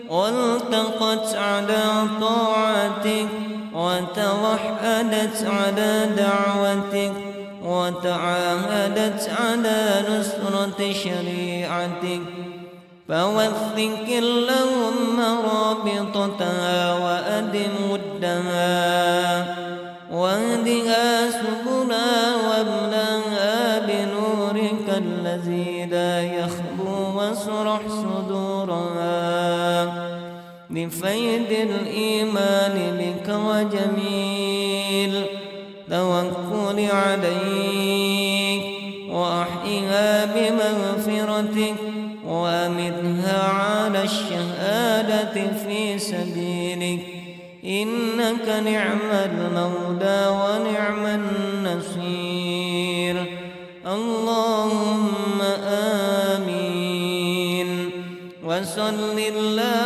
والتقت على طاعتك وتوحدت على دعوتك وتعاهدت على نصرة شريعتك. فوثق اللهم رابطتها وأدم ودها واهدها سبلا وابلها بنورك الذي لفيد الإيمان بك وجميل توكل عليك وأحيها بمغفرتك وأمتها على الشهادة في سبيلك. إنك نعم المولى ونعم النصير. اللهم آمين. وصل الله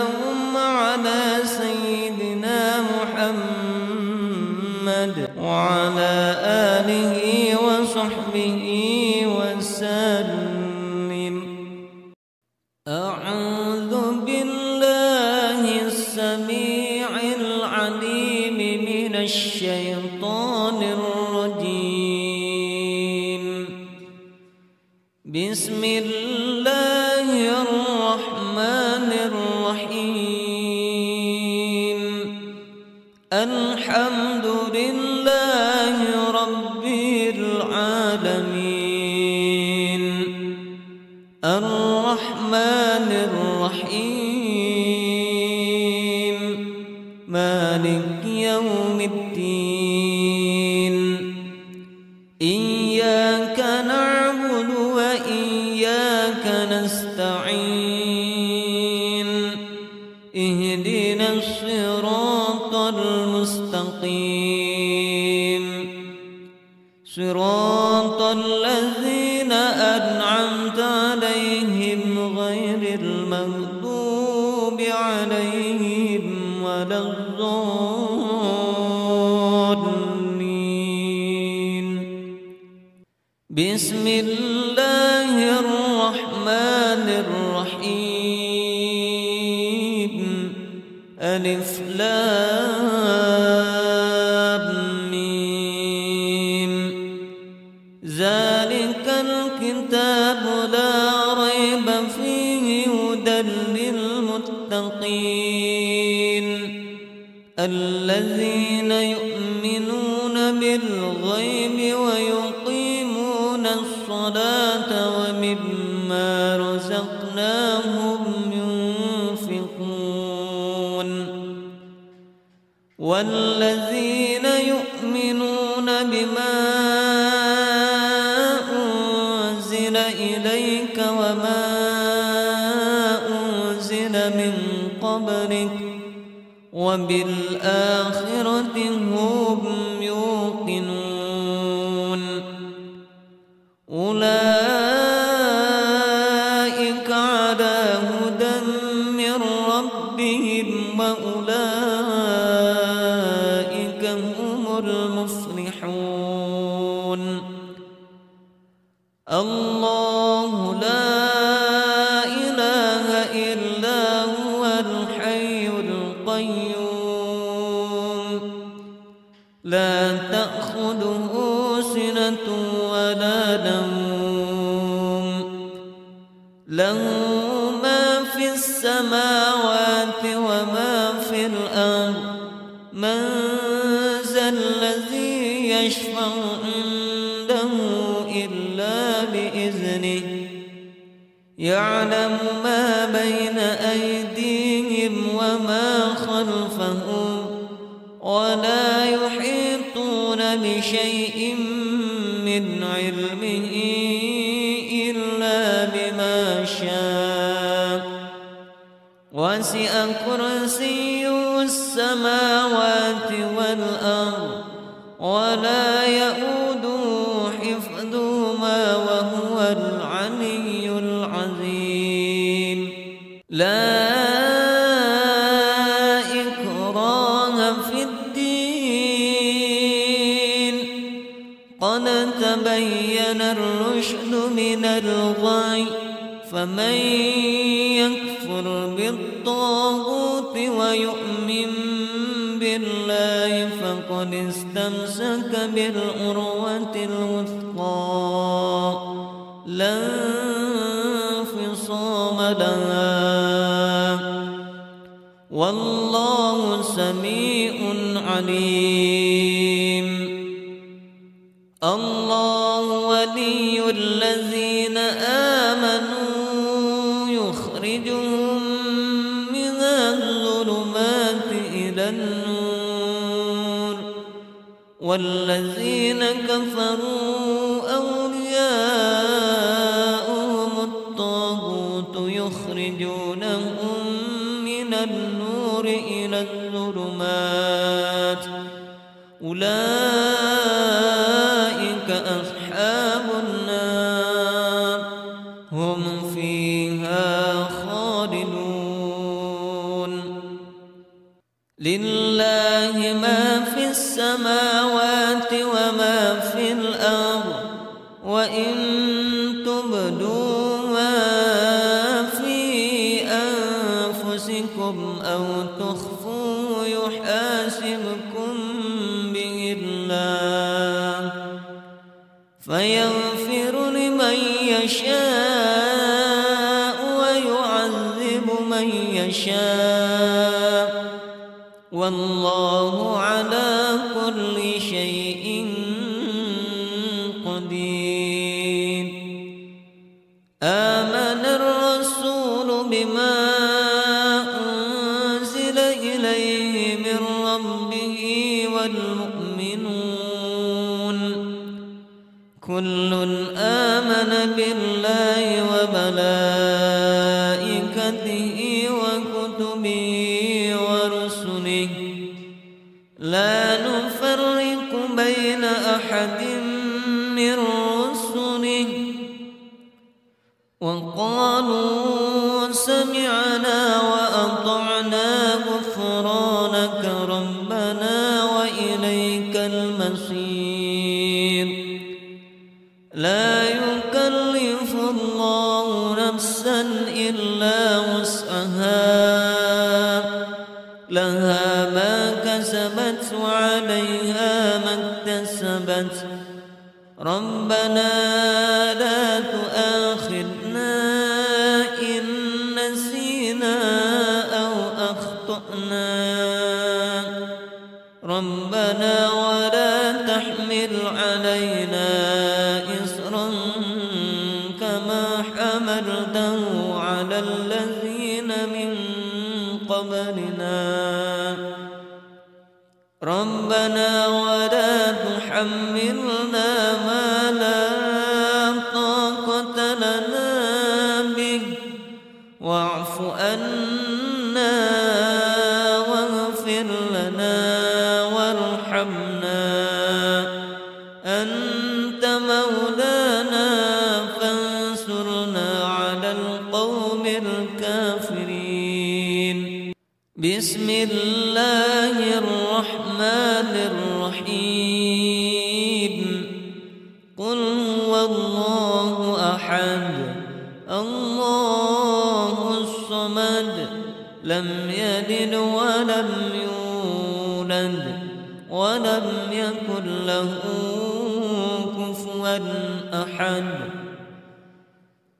النور. والذين كفروا أولياؤهم الطاغوت يخرجونهم من النور إلى الظلمات. أولئك ربنا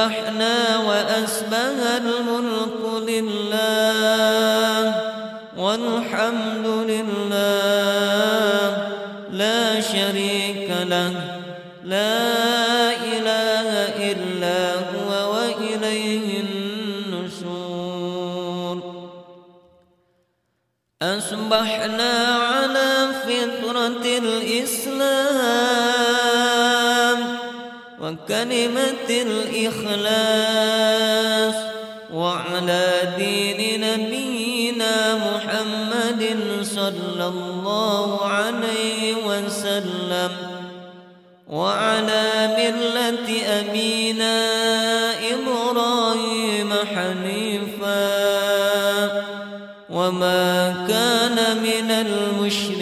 أصبحنا وأسبه الملك لله والحمد لله. لا شريك له. لا إله إلا هو وإليه النشور. أصبحنا وكلمة الإخلاص وعلى دين نبينا محمد صلى الله عليه وسلم وعلى ملة أبينا إبراهيم حنيفا وما كان من المشركين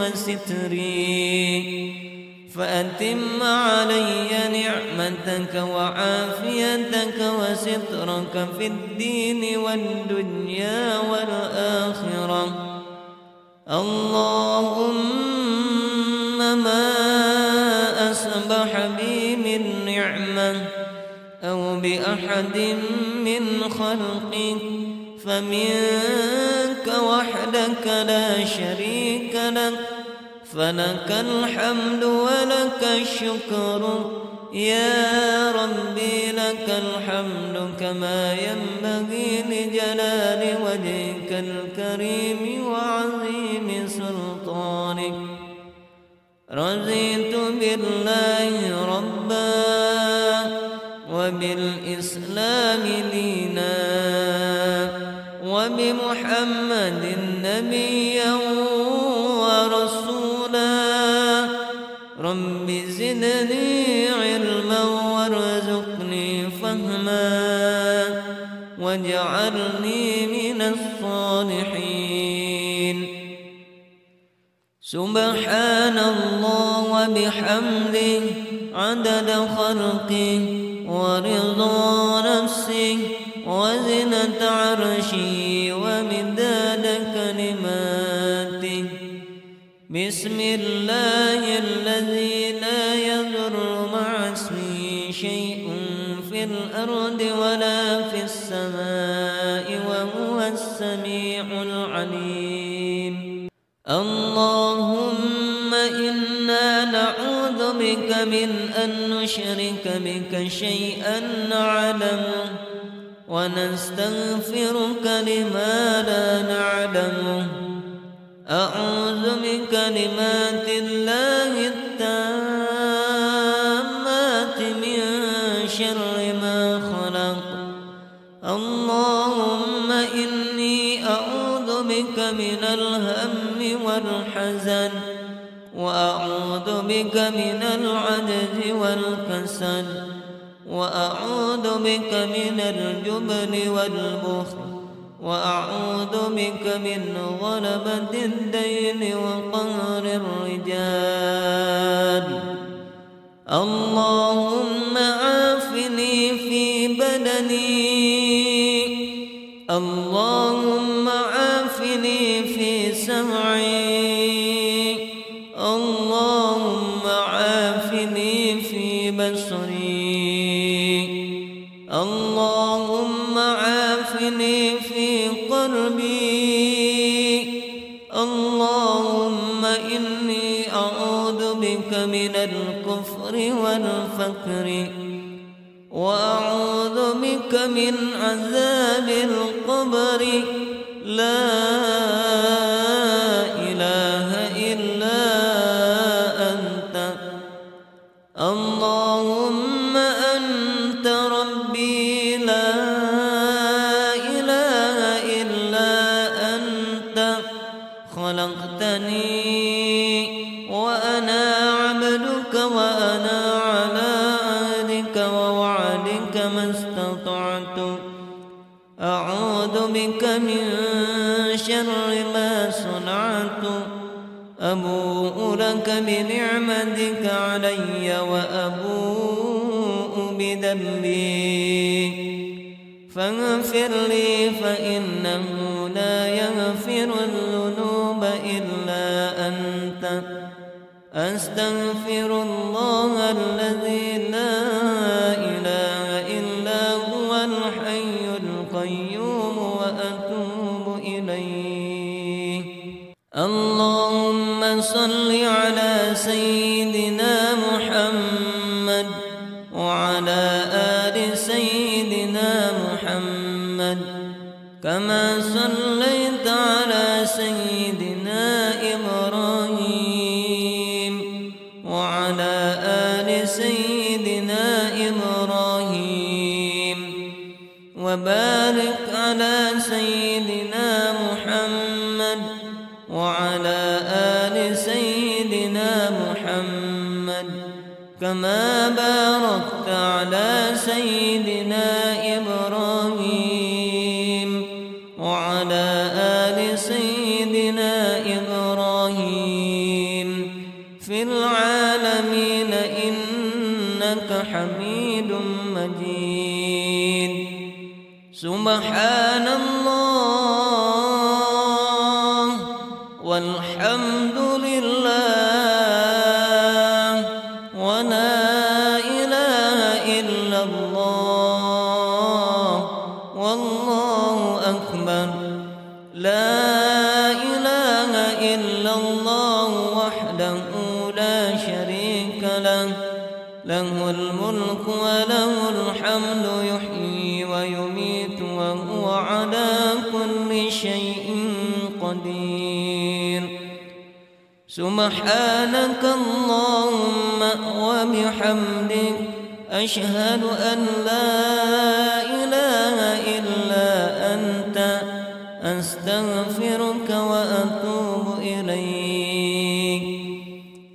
وستري فأتم علي نعمتك وعافيتك وسترك في الدين والدنيا والآخرة. اللهم ما أصبح بي من نعمة أو بأحد من خلقك فمنك وحدك لا شريك لك فلك الحمد ولك الشكر. يا ربي لك الحمد كما ينبغي لجلال وجهك الكريم وعظيم سلطانك. رضيت بالله ربا وبالإسلام دينا وبمحمد نبيا زدني علما وارزقني فهما واجعلني من الصالحين. سبحان الله وبحمده عدد خلقه ورضا نفسه وزنة عرشه ومداد كلماته. بسم الله من أن نشرك بك شيئا نعلمه ونستغفرك لما لا نعلمه أعوذ بكلمات الله بك من العجز والكسل وأعوذ بك من الجبن والبخل وأعوذ بك من غلبة الدين وقهر الرجال. اللهم عافني في بدني اللهم والفقر وأعوذ بك من عذاب القبر. لا بنعمتك علي وأبوء بذنبي. فاغفر لي فإنه لا يغفر الذنوب إلا أنت. أستغفر الله الذي كما باركت سبحانك اللهم وبحمدك أشهد أن لا إله إلا أنت أستغفرك وأتوب إليك.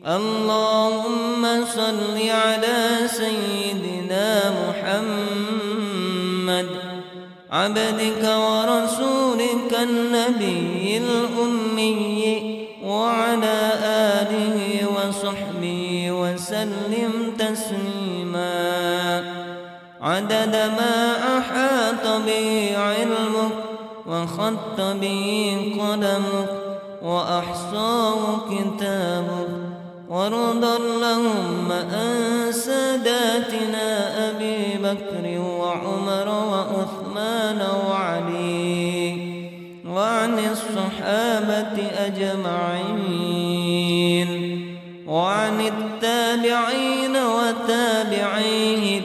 اللهم صل على سيدنا محمد عبدك ورسولك النبي. وسلم تسليما. عدد ما أحاط به علمك وخط به قلمك وأحصاه كتابك وارض اللهم عن ساداتنا أبي بكر وعمر وعثمان وعلي وعن الصحابة أجمعين. التابعين وتابعيهم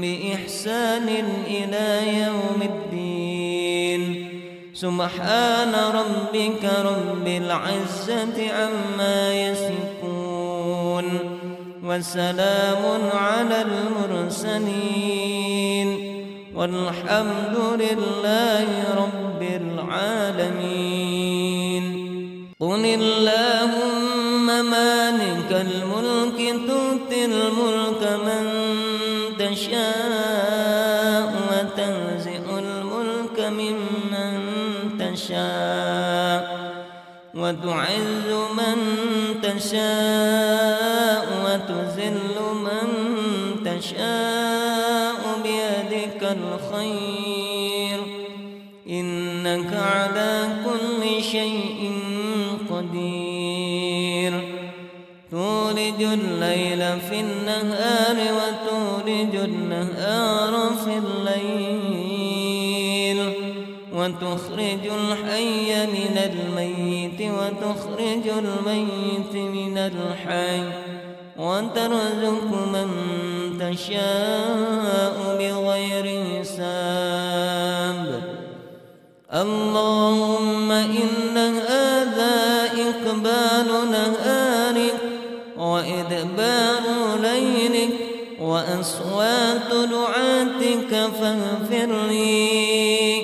بإحسان إلى يوم الدين. سبحان ربك رب العزة عما يصفون وسلام على المرسلين. والحمد لله رب العالمين. قل اللهم مالك الملك تؤتي الملك من تشاء وتنزع الملك ممن تشاء وتعز من تشاء وتذل من تشاء الليل في النهار وتولج النهار في الليل وتخرج الحي من الميت وتخرج الميت من الحي وترزق من تشاء بغير حساب. اللهم إن وأصوات دعاتك فاغفر لي.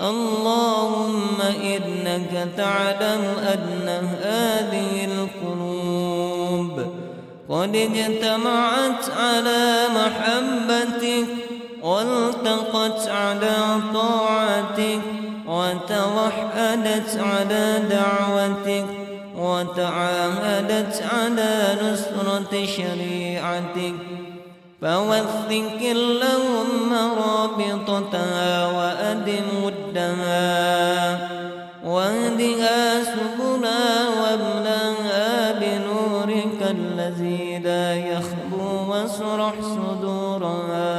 اللهم إنك تعلم أن هذه القلوب قد اجتمعت على محبتك والتقت على طاعتك وتوحدت على دعوتك وتعاهدت على نصرة شريعتك. فوثق اللهم رابطتها وأدم ودها واهدها سبلا واملأها بنورك الذي لا يخبو واسرح صدورها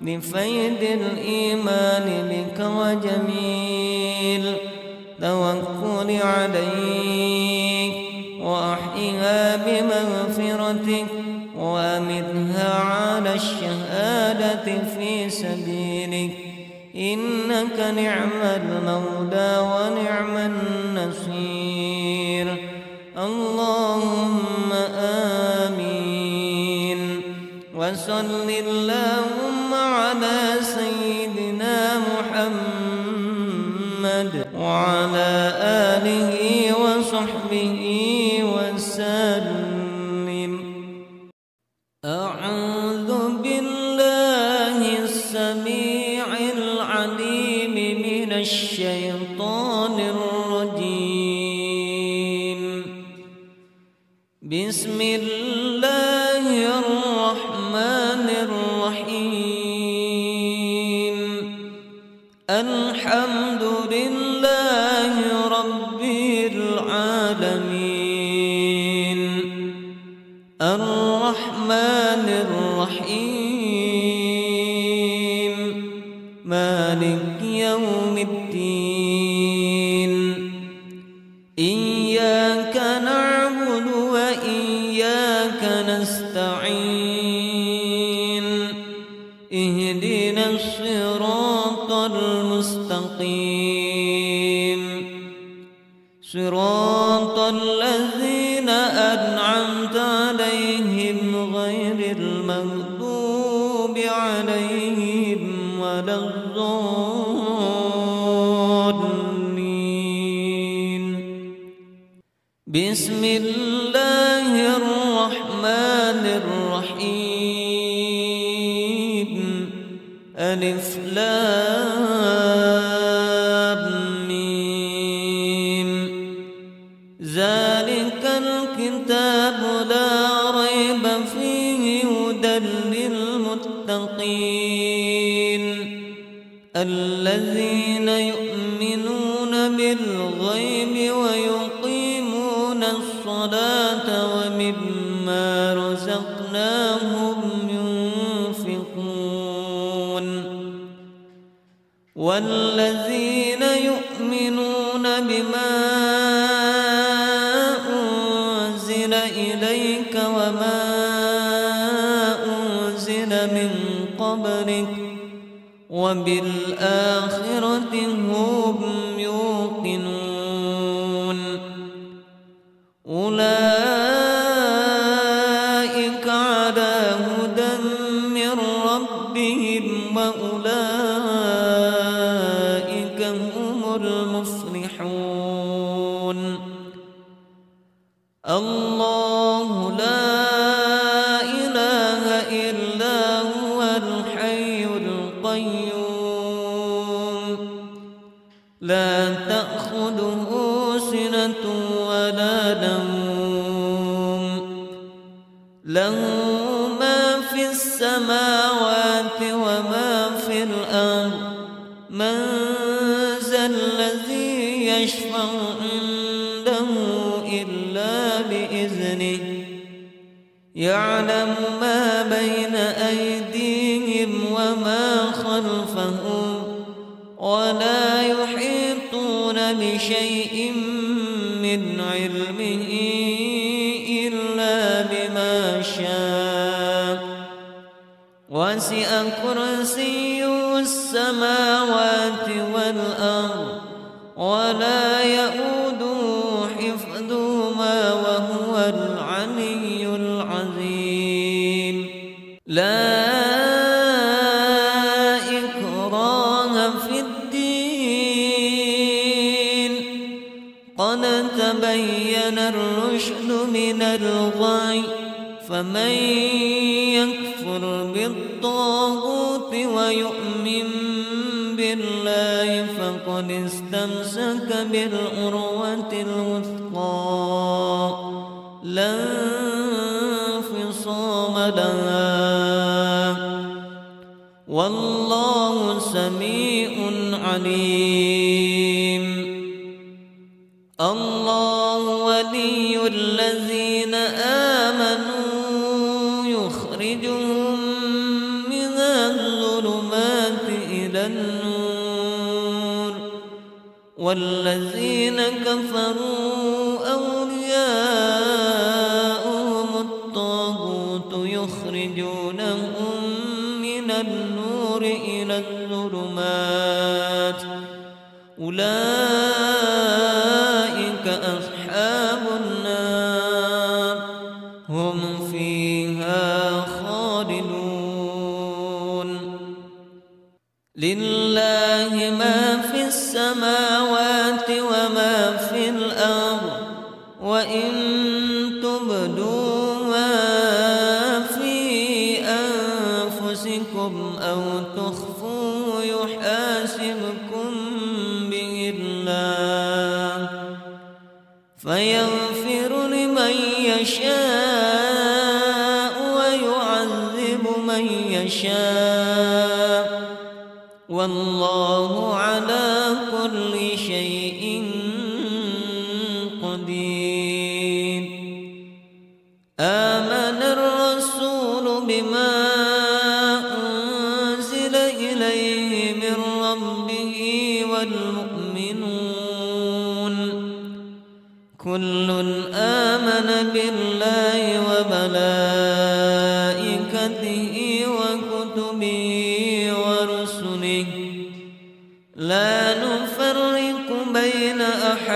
لفيد الإيمان بك وجميل توكل عليك وأحيها بمغفرتك وأمدها على الشهادة في سبيلك. إنك نعم المولى ونعم النصير. اللهم آمين. وصل اللهم على سيدنا محمد وعلى آله الرحيم. مالك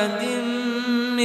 من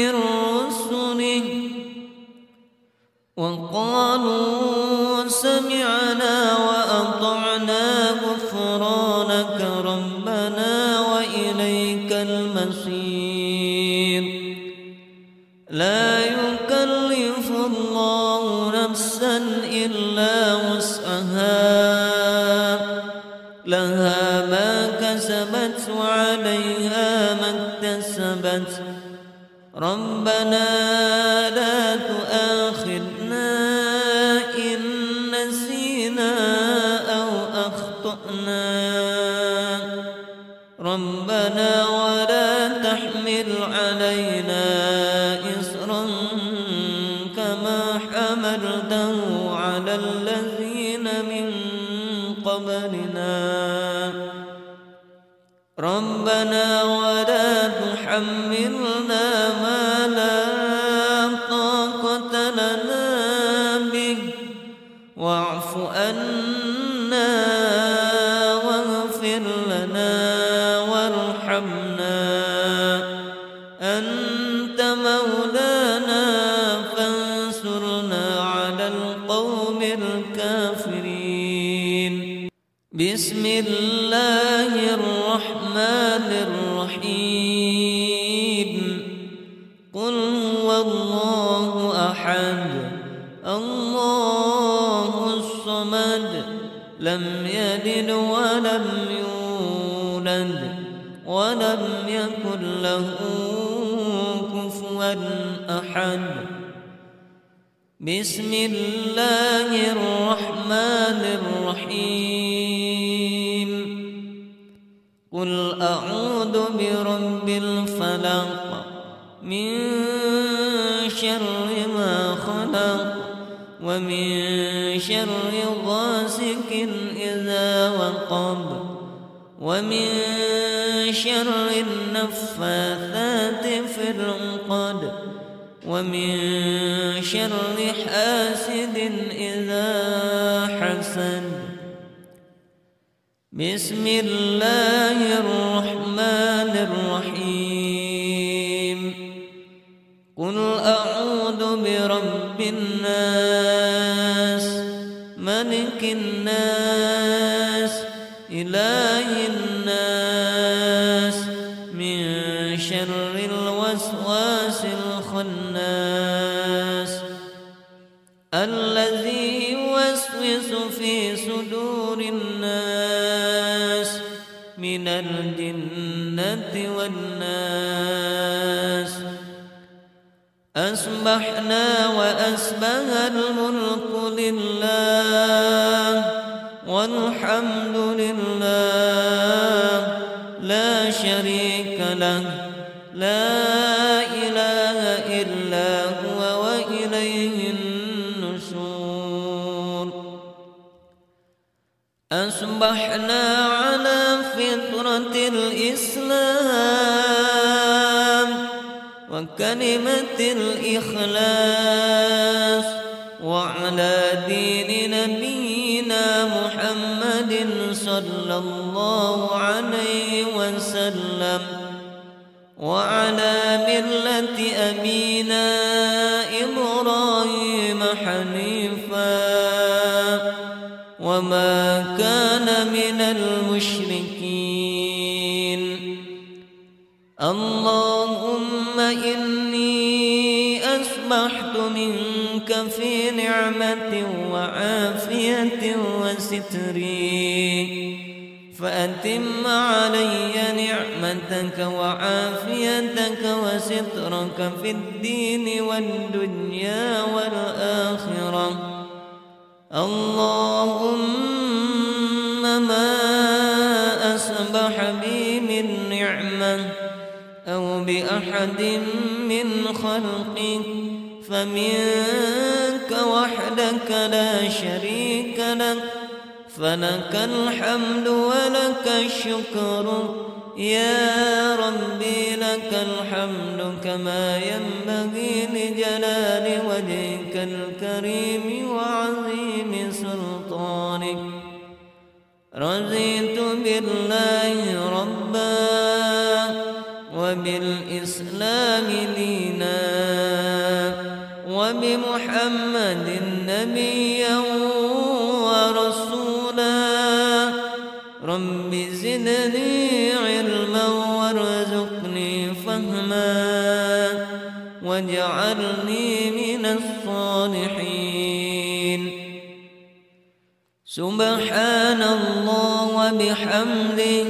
سبحان الله وبحمده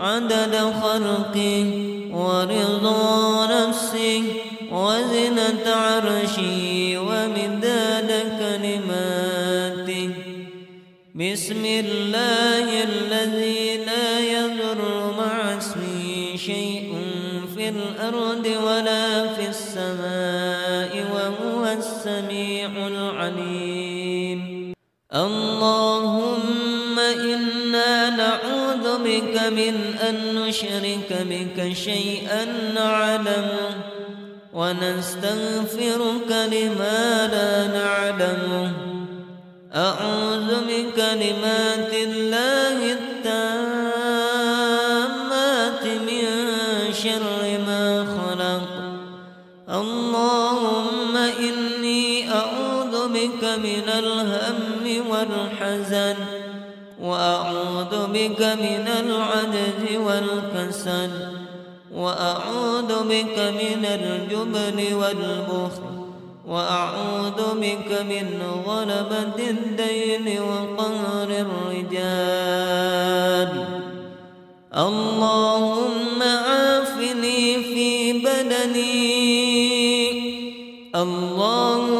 عدد خلقه ورضا نفسه وزنة عرشه من أن نشرك بك شيئا نعلم ونستغفرك لما لا نعلم. أعوذ بكلمات الله بك من العجز والكسل وأعوذ بك من الجبن والبخل وأعوذ بك من غلبة الدين وقهر الرجال. اللهم عافني في بدني اللهم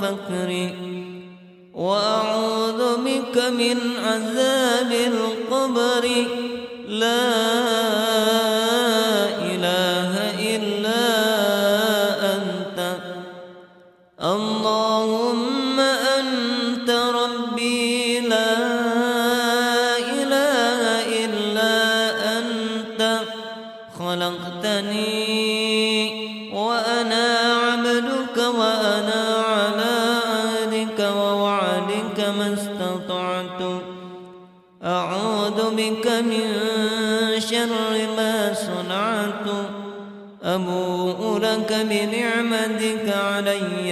والفقر وأعوذ بك من عذاب القبر. لا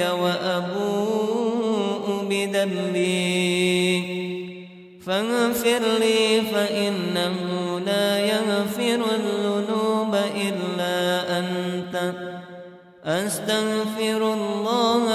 وأبوء بذنبي. فاغفر لي فإنه لا يغفر الذنوب إلا أنت. أستغفر الله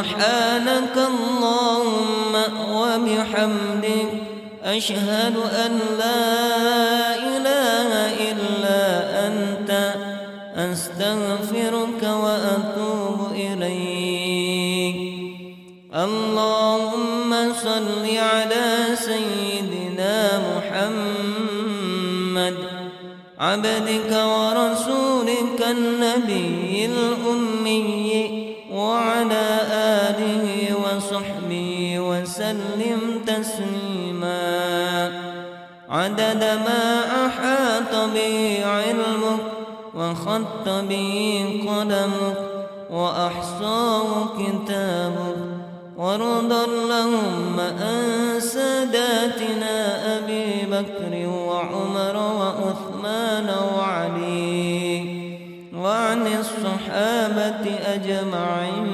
سبحانك اللهم وبحمدك أشهد أن لا إله إلا أنت أستغفرك وأتوب إليك. اللهم صل على سيدنا محمد عبدك ورسولك النبي الأمي وعلى آله وسلم تسليما. عدد ما أحاط به علمك وخط به قدمك وأحصاه كتابك ورد اللهم أن ساداتنا أبي بكر وعمر وعثمان وعلي وعن الصحابة أجمعين.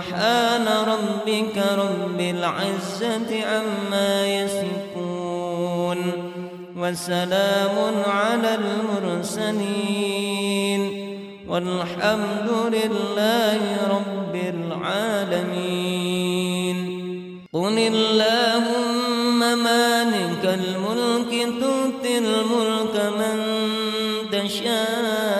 سبحان ربك رب العزة عما يصفون وسلام على المرسلين والحمد لله رب العالمين قل اللهم مالك الملك تؤتي الملك من تشاء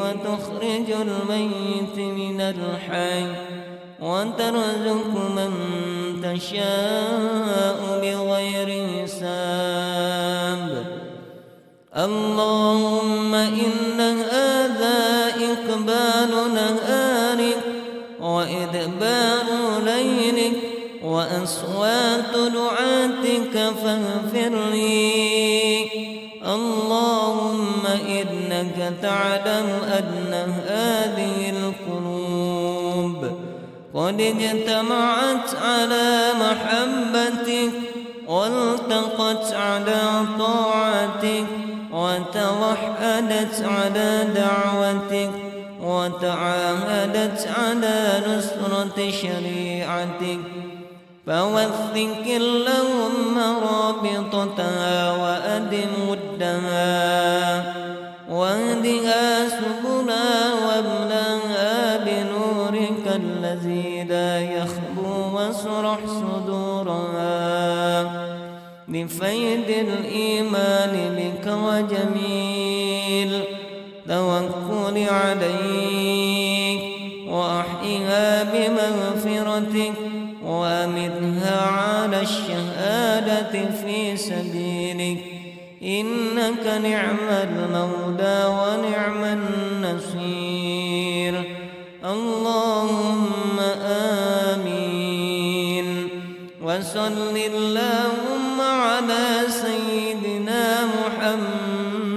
وتخرج الميت من الحي وترزق من تشاء بغير حساب. اللهم إن هذا إقبال نهارك وإدبار ليلك وأصوات دعاتك فاغفر لي. إنك تعلم أن هذه القلوب قد اجتمعت على محبتك والتقت على طاعتك وتوحدت على دعوتك وتعاهدت على نصرة شريعتك. فوثق اللهم رابطتها وأدم ودها. واسرح صدورها بفيد الإيمان بك وجميل. توكل عليك وأحيها بمغفرتك وأمتها على الشهادة في سبيلك. إنك نعم المولى ونعم النصير. وصل اللهم على سيدنا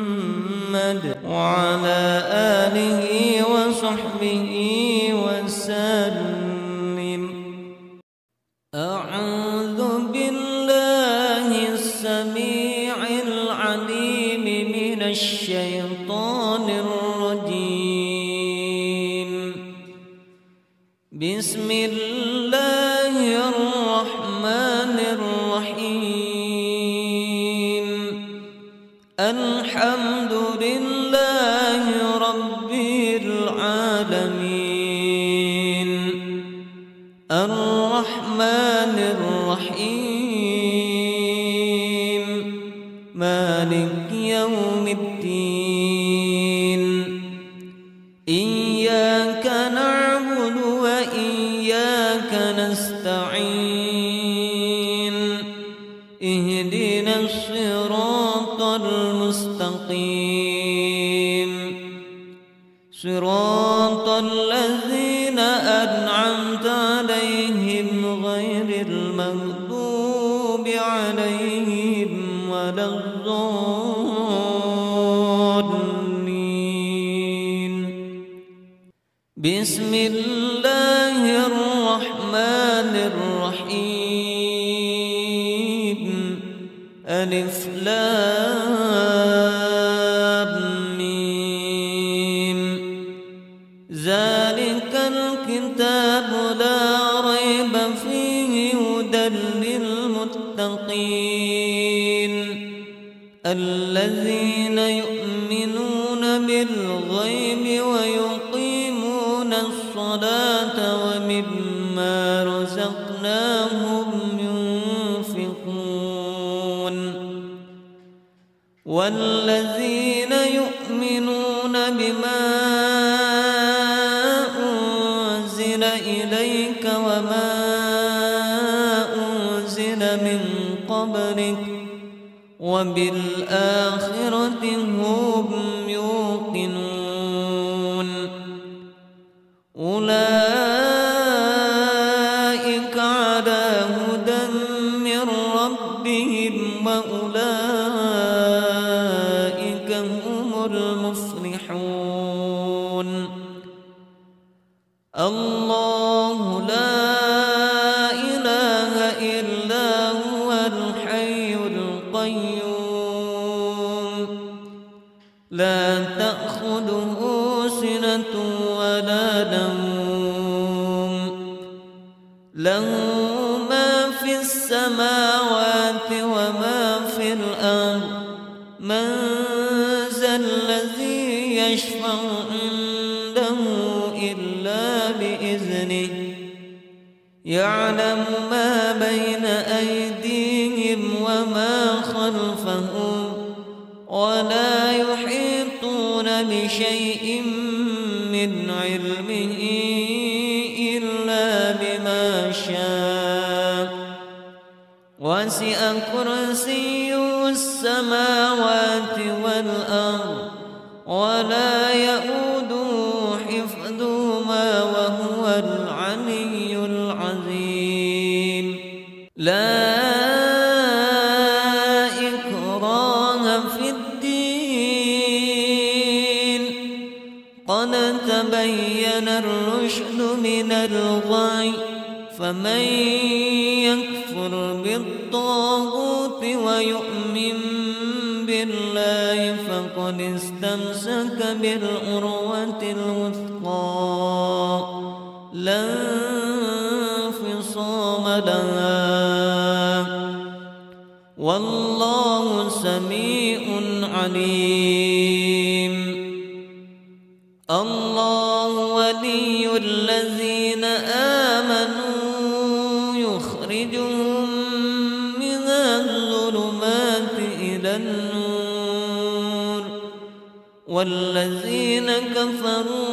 محمد وعلى آله وبالآخرة هم عليم. الله ولي الذين آمنوا يخرجهم من الظلمات إلى النور. والذين كفروا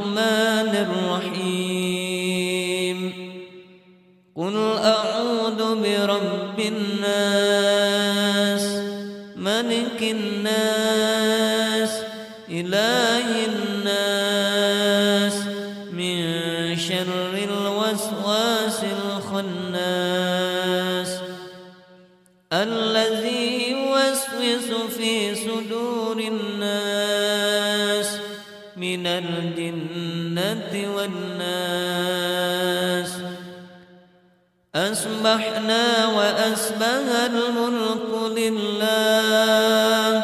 أصبحنا وأسبه الملك لله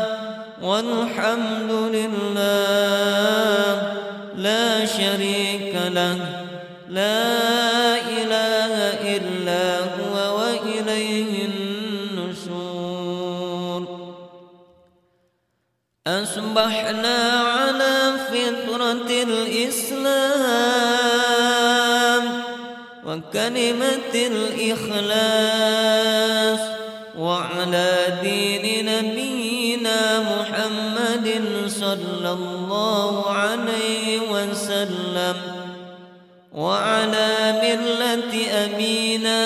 والحمد لله لا شريك له لا إله إلا هو وإليه النشور أصبحنا وكلمة الإخلاص وعلى دين نبينا محمد صلى الله عليه وسلم وعلى ملة أبينا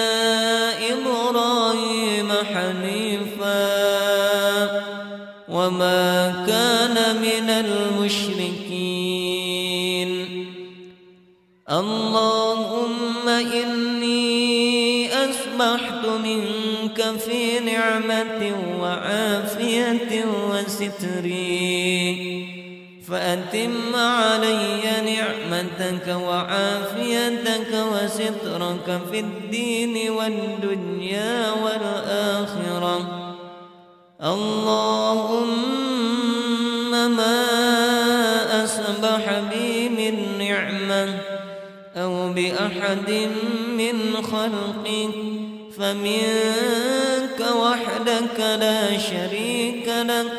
إبراهيم حنيفا وما كان من المشركين. اللهم منك في نعمة وعافية وستري فأتم علي نعمتك وعافيتك وسترك في الدين والدنيا والآخرة. اللهم ما أصبح بي من نعمة أو بأحد من خلقك فمنك وحدك لا شريك لك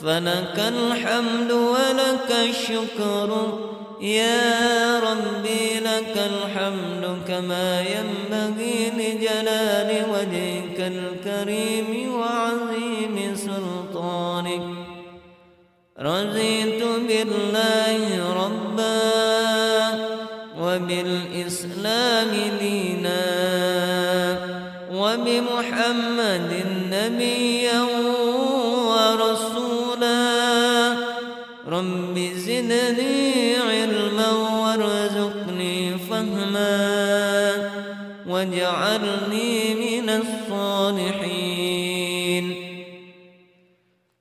فلك الحمد ولك الشكر. يا ربي لك الحمد كما ينبغي لجلال وجهك الكريم وعظيم سلطانك. رضيت بالله ربا وبالإسلام دينا. وبمحمد نبيا ورسولا. رب زدني علما وارزقني فهما. واجعلني من الصالحين.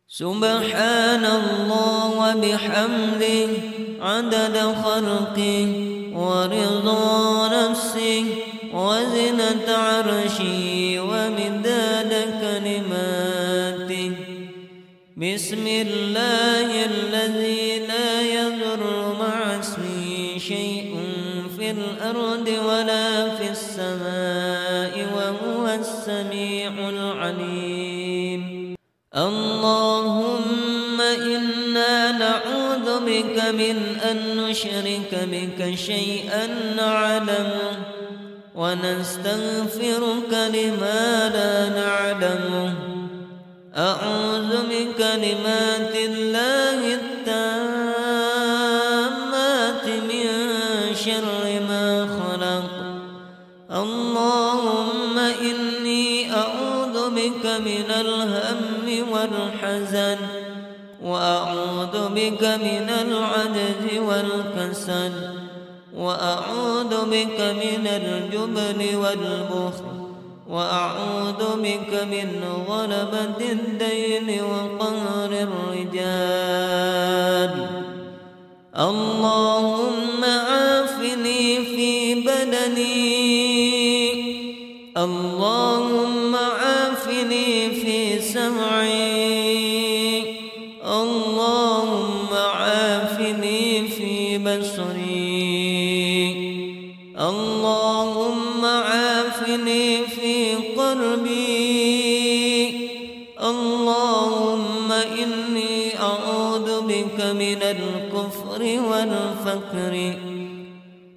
سبحان الله وبحمده. عدد خلقه ورضا نفسه. وزنة عرشه ومداد كلماته بسم الله الذي لا يضر مع اسمه شيء في الأرض ولا في السماء وهو السميع العليم. اللهم إنا نعوذ بك من أن نشرك بك شيئا نعلمه. ونستغفرك لما لا نعلمه. أعوذ بكلمات الله التامات من شر ما خلق. اللهم إني أعوذ بك من الهم والحزن وأعوذ بك من العجز والكسل. وأعوذ بك من الجبن والبخل وأعوذ بك من غلبة الدين وقهر الرجال. اللهم عافني في بدني اللهم عافني في سمعي اللهم عافني في بصري. قلبي. اللهم إني أعوذ بك من الكفر والفقر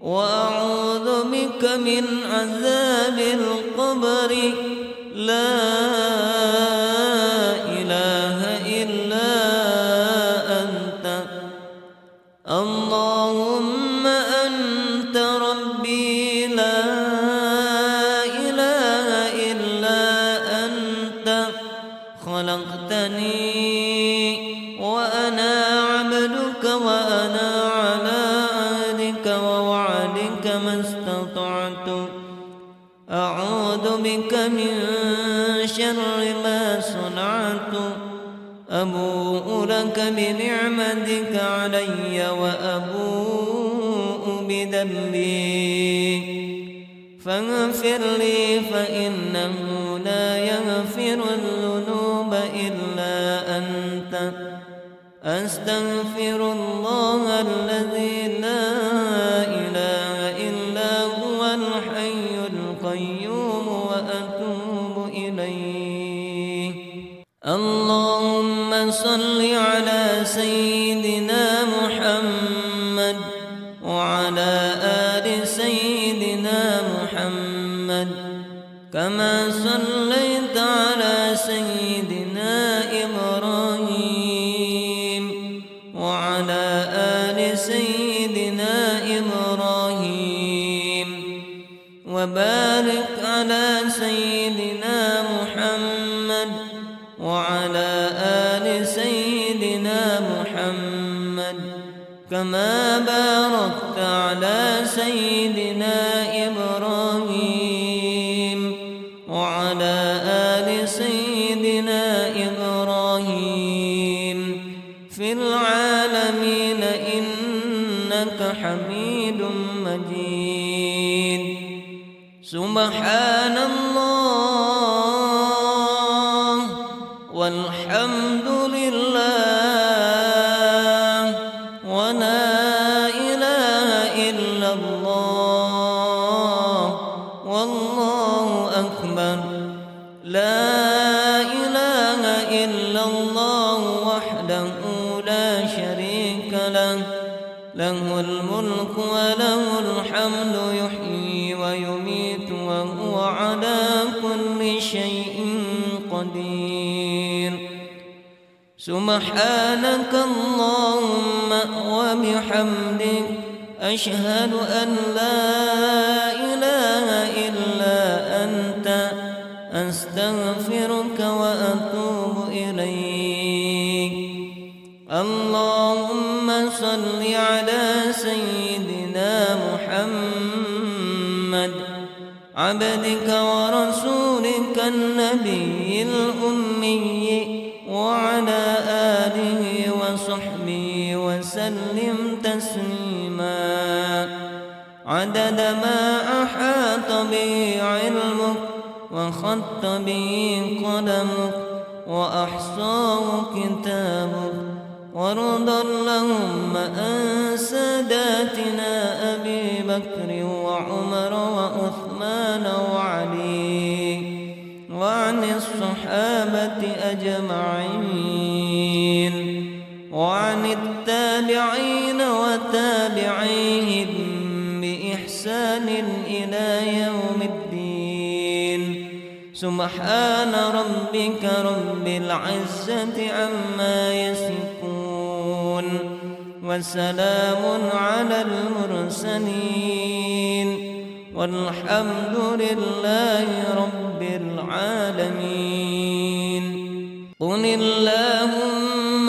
وأعوذ بك من عذاب القبر. لا علي وأبوء بذنبي فاغفر لي فإنه سبحانك اللهم وبحمدك أشهد أن لا إله إلا أنت أستغفرك وأتوب إليك. اللهم صل على سيدنا محمد عبدك ورسولك وسلم تسليما. عدد ما أحاط به علمك وخط به قلمك وأحصاه كتابك ورضى اللهم أن ساداتنا أبي بكر وعمر وعثمان وعلي وعن الصحابة أجمعين. وعن التابعين وتابعيهم بإحسان إلى يوم الدين. سبحان ربك رب العزة عما يصفون وسلام على المرسلين. والحمد لله رب العالمين. قل اللهم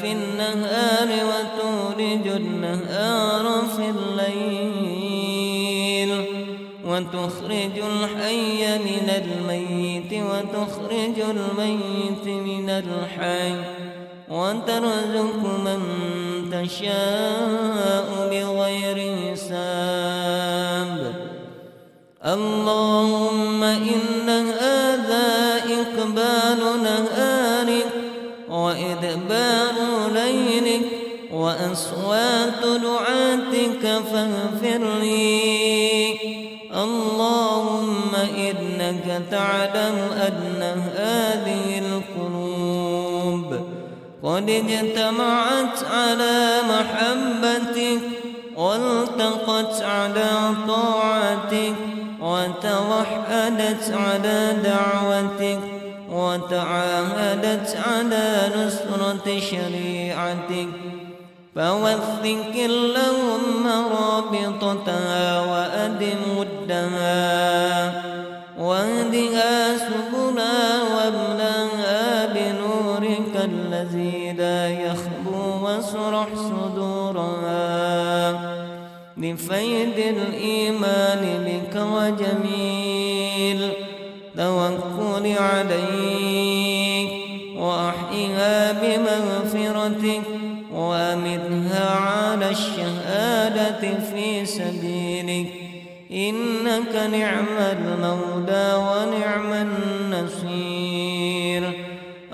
في النهار وتولج النهار في الليل وتخرج الحي من الميت وتخرج الميت من الحي وترزق من تشاء بغير حساب. اللهم إن هذا إقبال نهار وأصوات دعاتك فاغفر لي. اللهم إنك تعلم أن هذه القلوب قد اجتمعت على محبتك والتقت على طاعتك وتوحدت على دعوتك وتعاهدت على نصرة شريعتك. فوثق اللهم رابطتها وأد مدها واهدها سبلا وابلها بنورك الذي لا يخبو واسرح صدورها لفيد الإيمان بك وجميل توكل عليك وأحيها بمغفرتك وامرها على الشهادة في سبيلك. إنك نعم المولى ونعم النصير.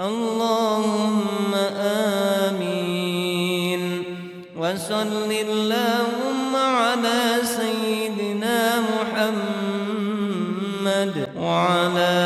اللهم آمين. وصل اللهم على سيدنا محمد وعلى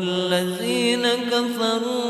والذين كفروا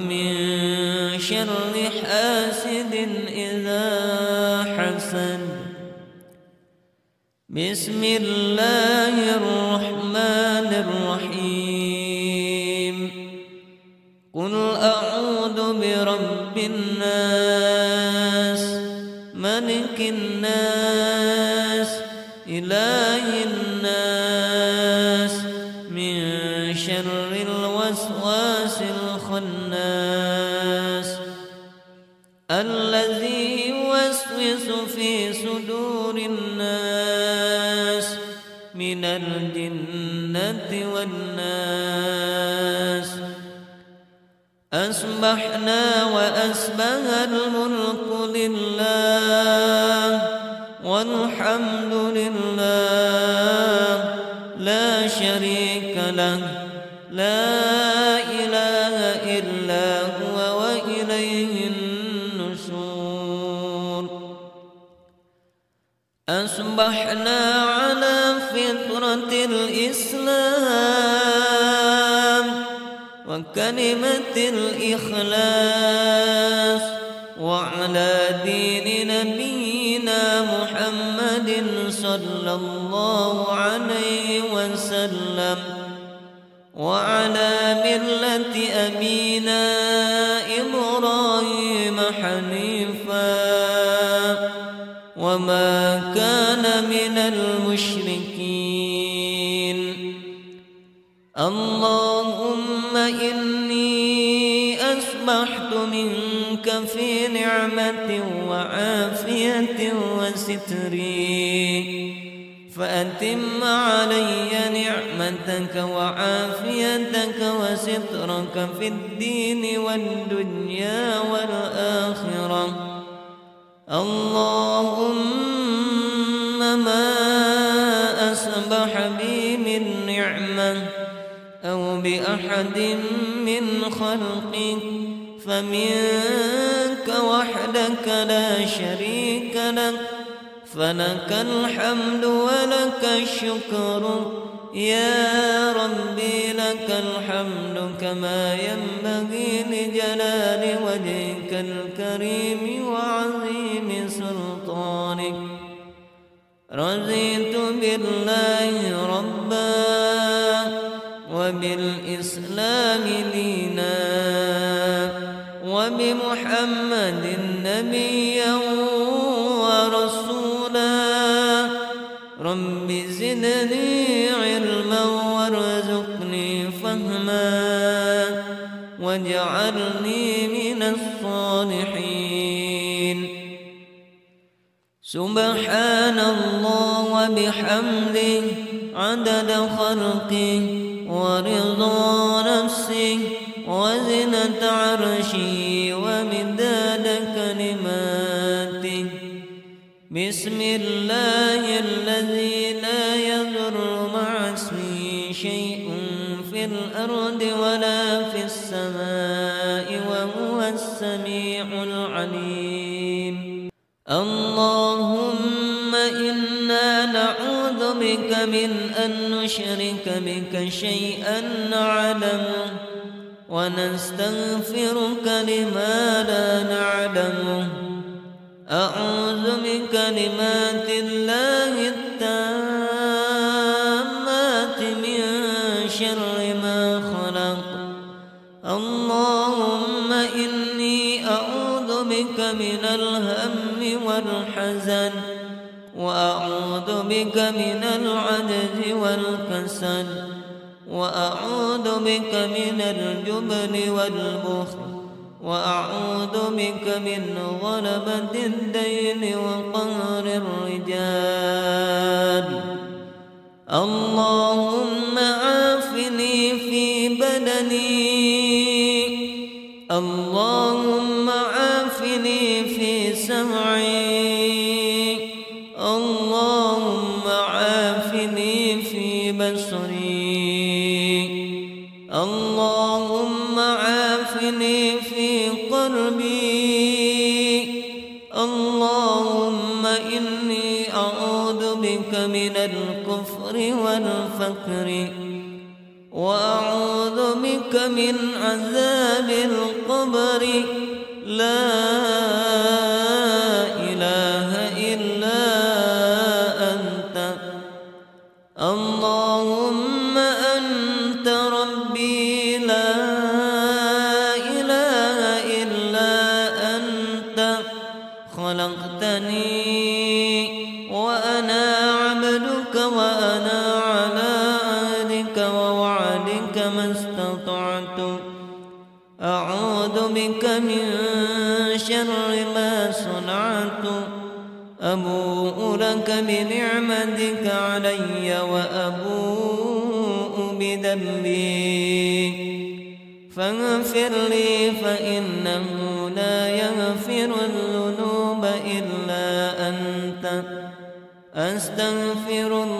ومن شر حاسد إذا حسد. بسم الله الرحمن أصبحنا وأسبه الملك لله والحمد لله. لا شريك له. لا إله إلا هو وإليه النشور. أصبحنا على فطرة الإسلام وكلمة الإخلاص وعلى دين نبينا محمد صلى الله عليه وسلم وعلى ملة أبينا منك في نعمة وعافية وستري فأتم علي نعمتك وعافيتك وسترك في الدين والدنيا والآخرة. اللهم ما أصبح بي من نعمة أو بأحد من خلقك. فمنك وحدك لا شريك لك فلك الحمد ولك الشكر. يا ربي لك الحمد كما ينبغي لجلال وجهك الكريم وعظيم سلطانك. رضيت بالله ربا وبالإسلام دينا. وبمحمد نبيا ورسولا. رب زدني علما وارزقني فهما. واجعلني من الصالحين. سبحان الله وبحمده. عدد خلقه ورضا نفسه. وزنة عرشه ومداد كلماته بسم الله الذي لا يضر مع اسمه شيء في الأرض ولا في السماء وهو السميع العليم. اللهم إنا نعوذ بك من أن نشرك بك شيئا نعلمه. ونستغفرك لما لا نعلمه. أعوذ بكلمات الله التامات من شر ما خلق. اللهم إني أعوذ بك من الهم والحزن وأعوذ بك من العجز والكسل. وأعوذ بك من الجبن والبخل وأعوذ بك من غلبة الدين وقهر الرجال. اللهم عافني في بدني اللهم والفقر وأعوذ بك من عذاب القبر. لا شر ما صنعت. أبوء لك بنعمتك علي وأبوء بذنبي فاغفر لي فإنه لا يغفر الذنوب إلا أنت. أستغفر الله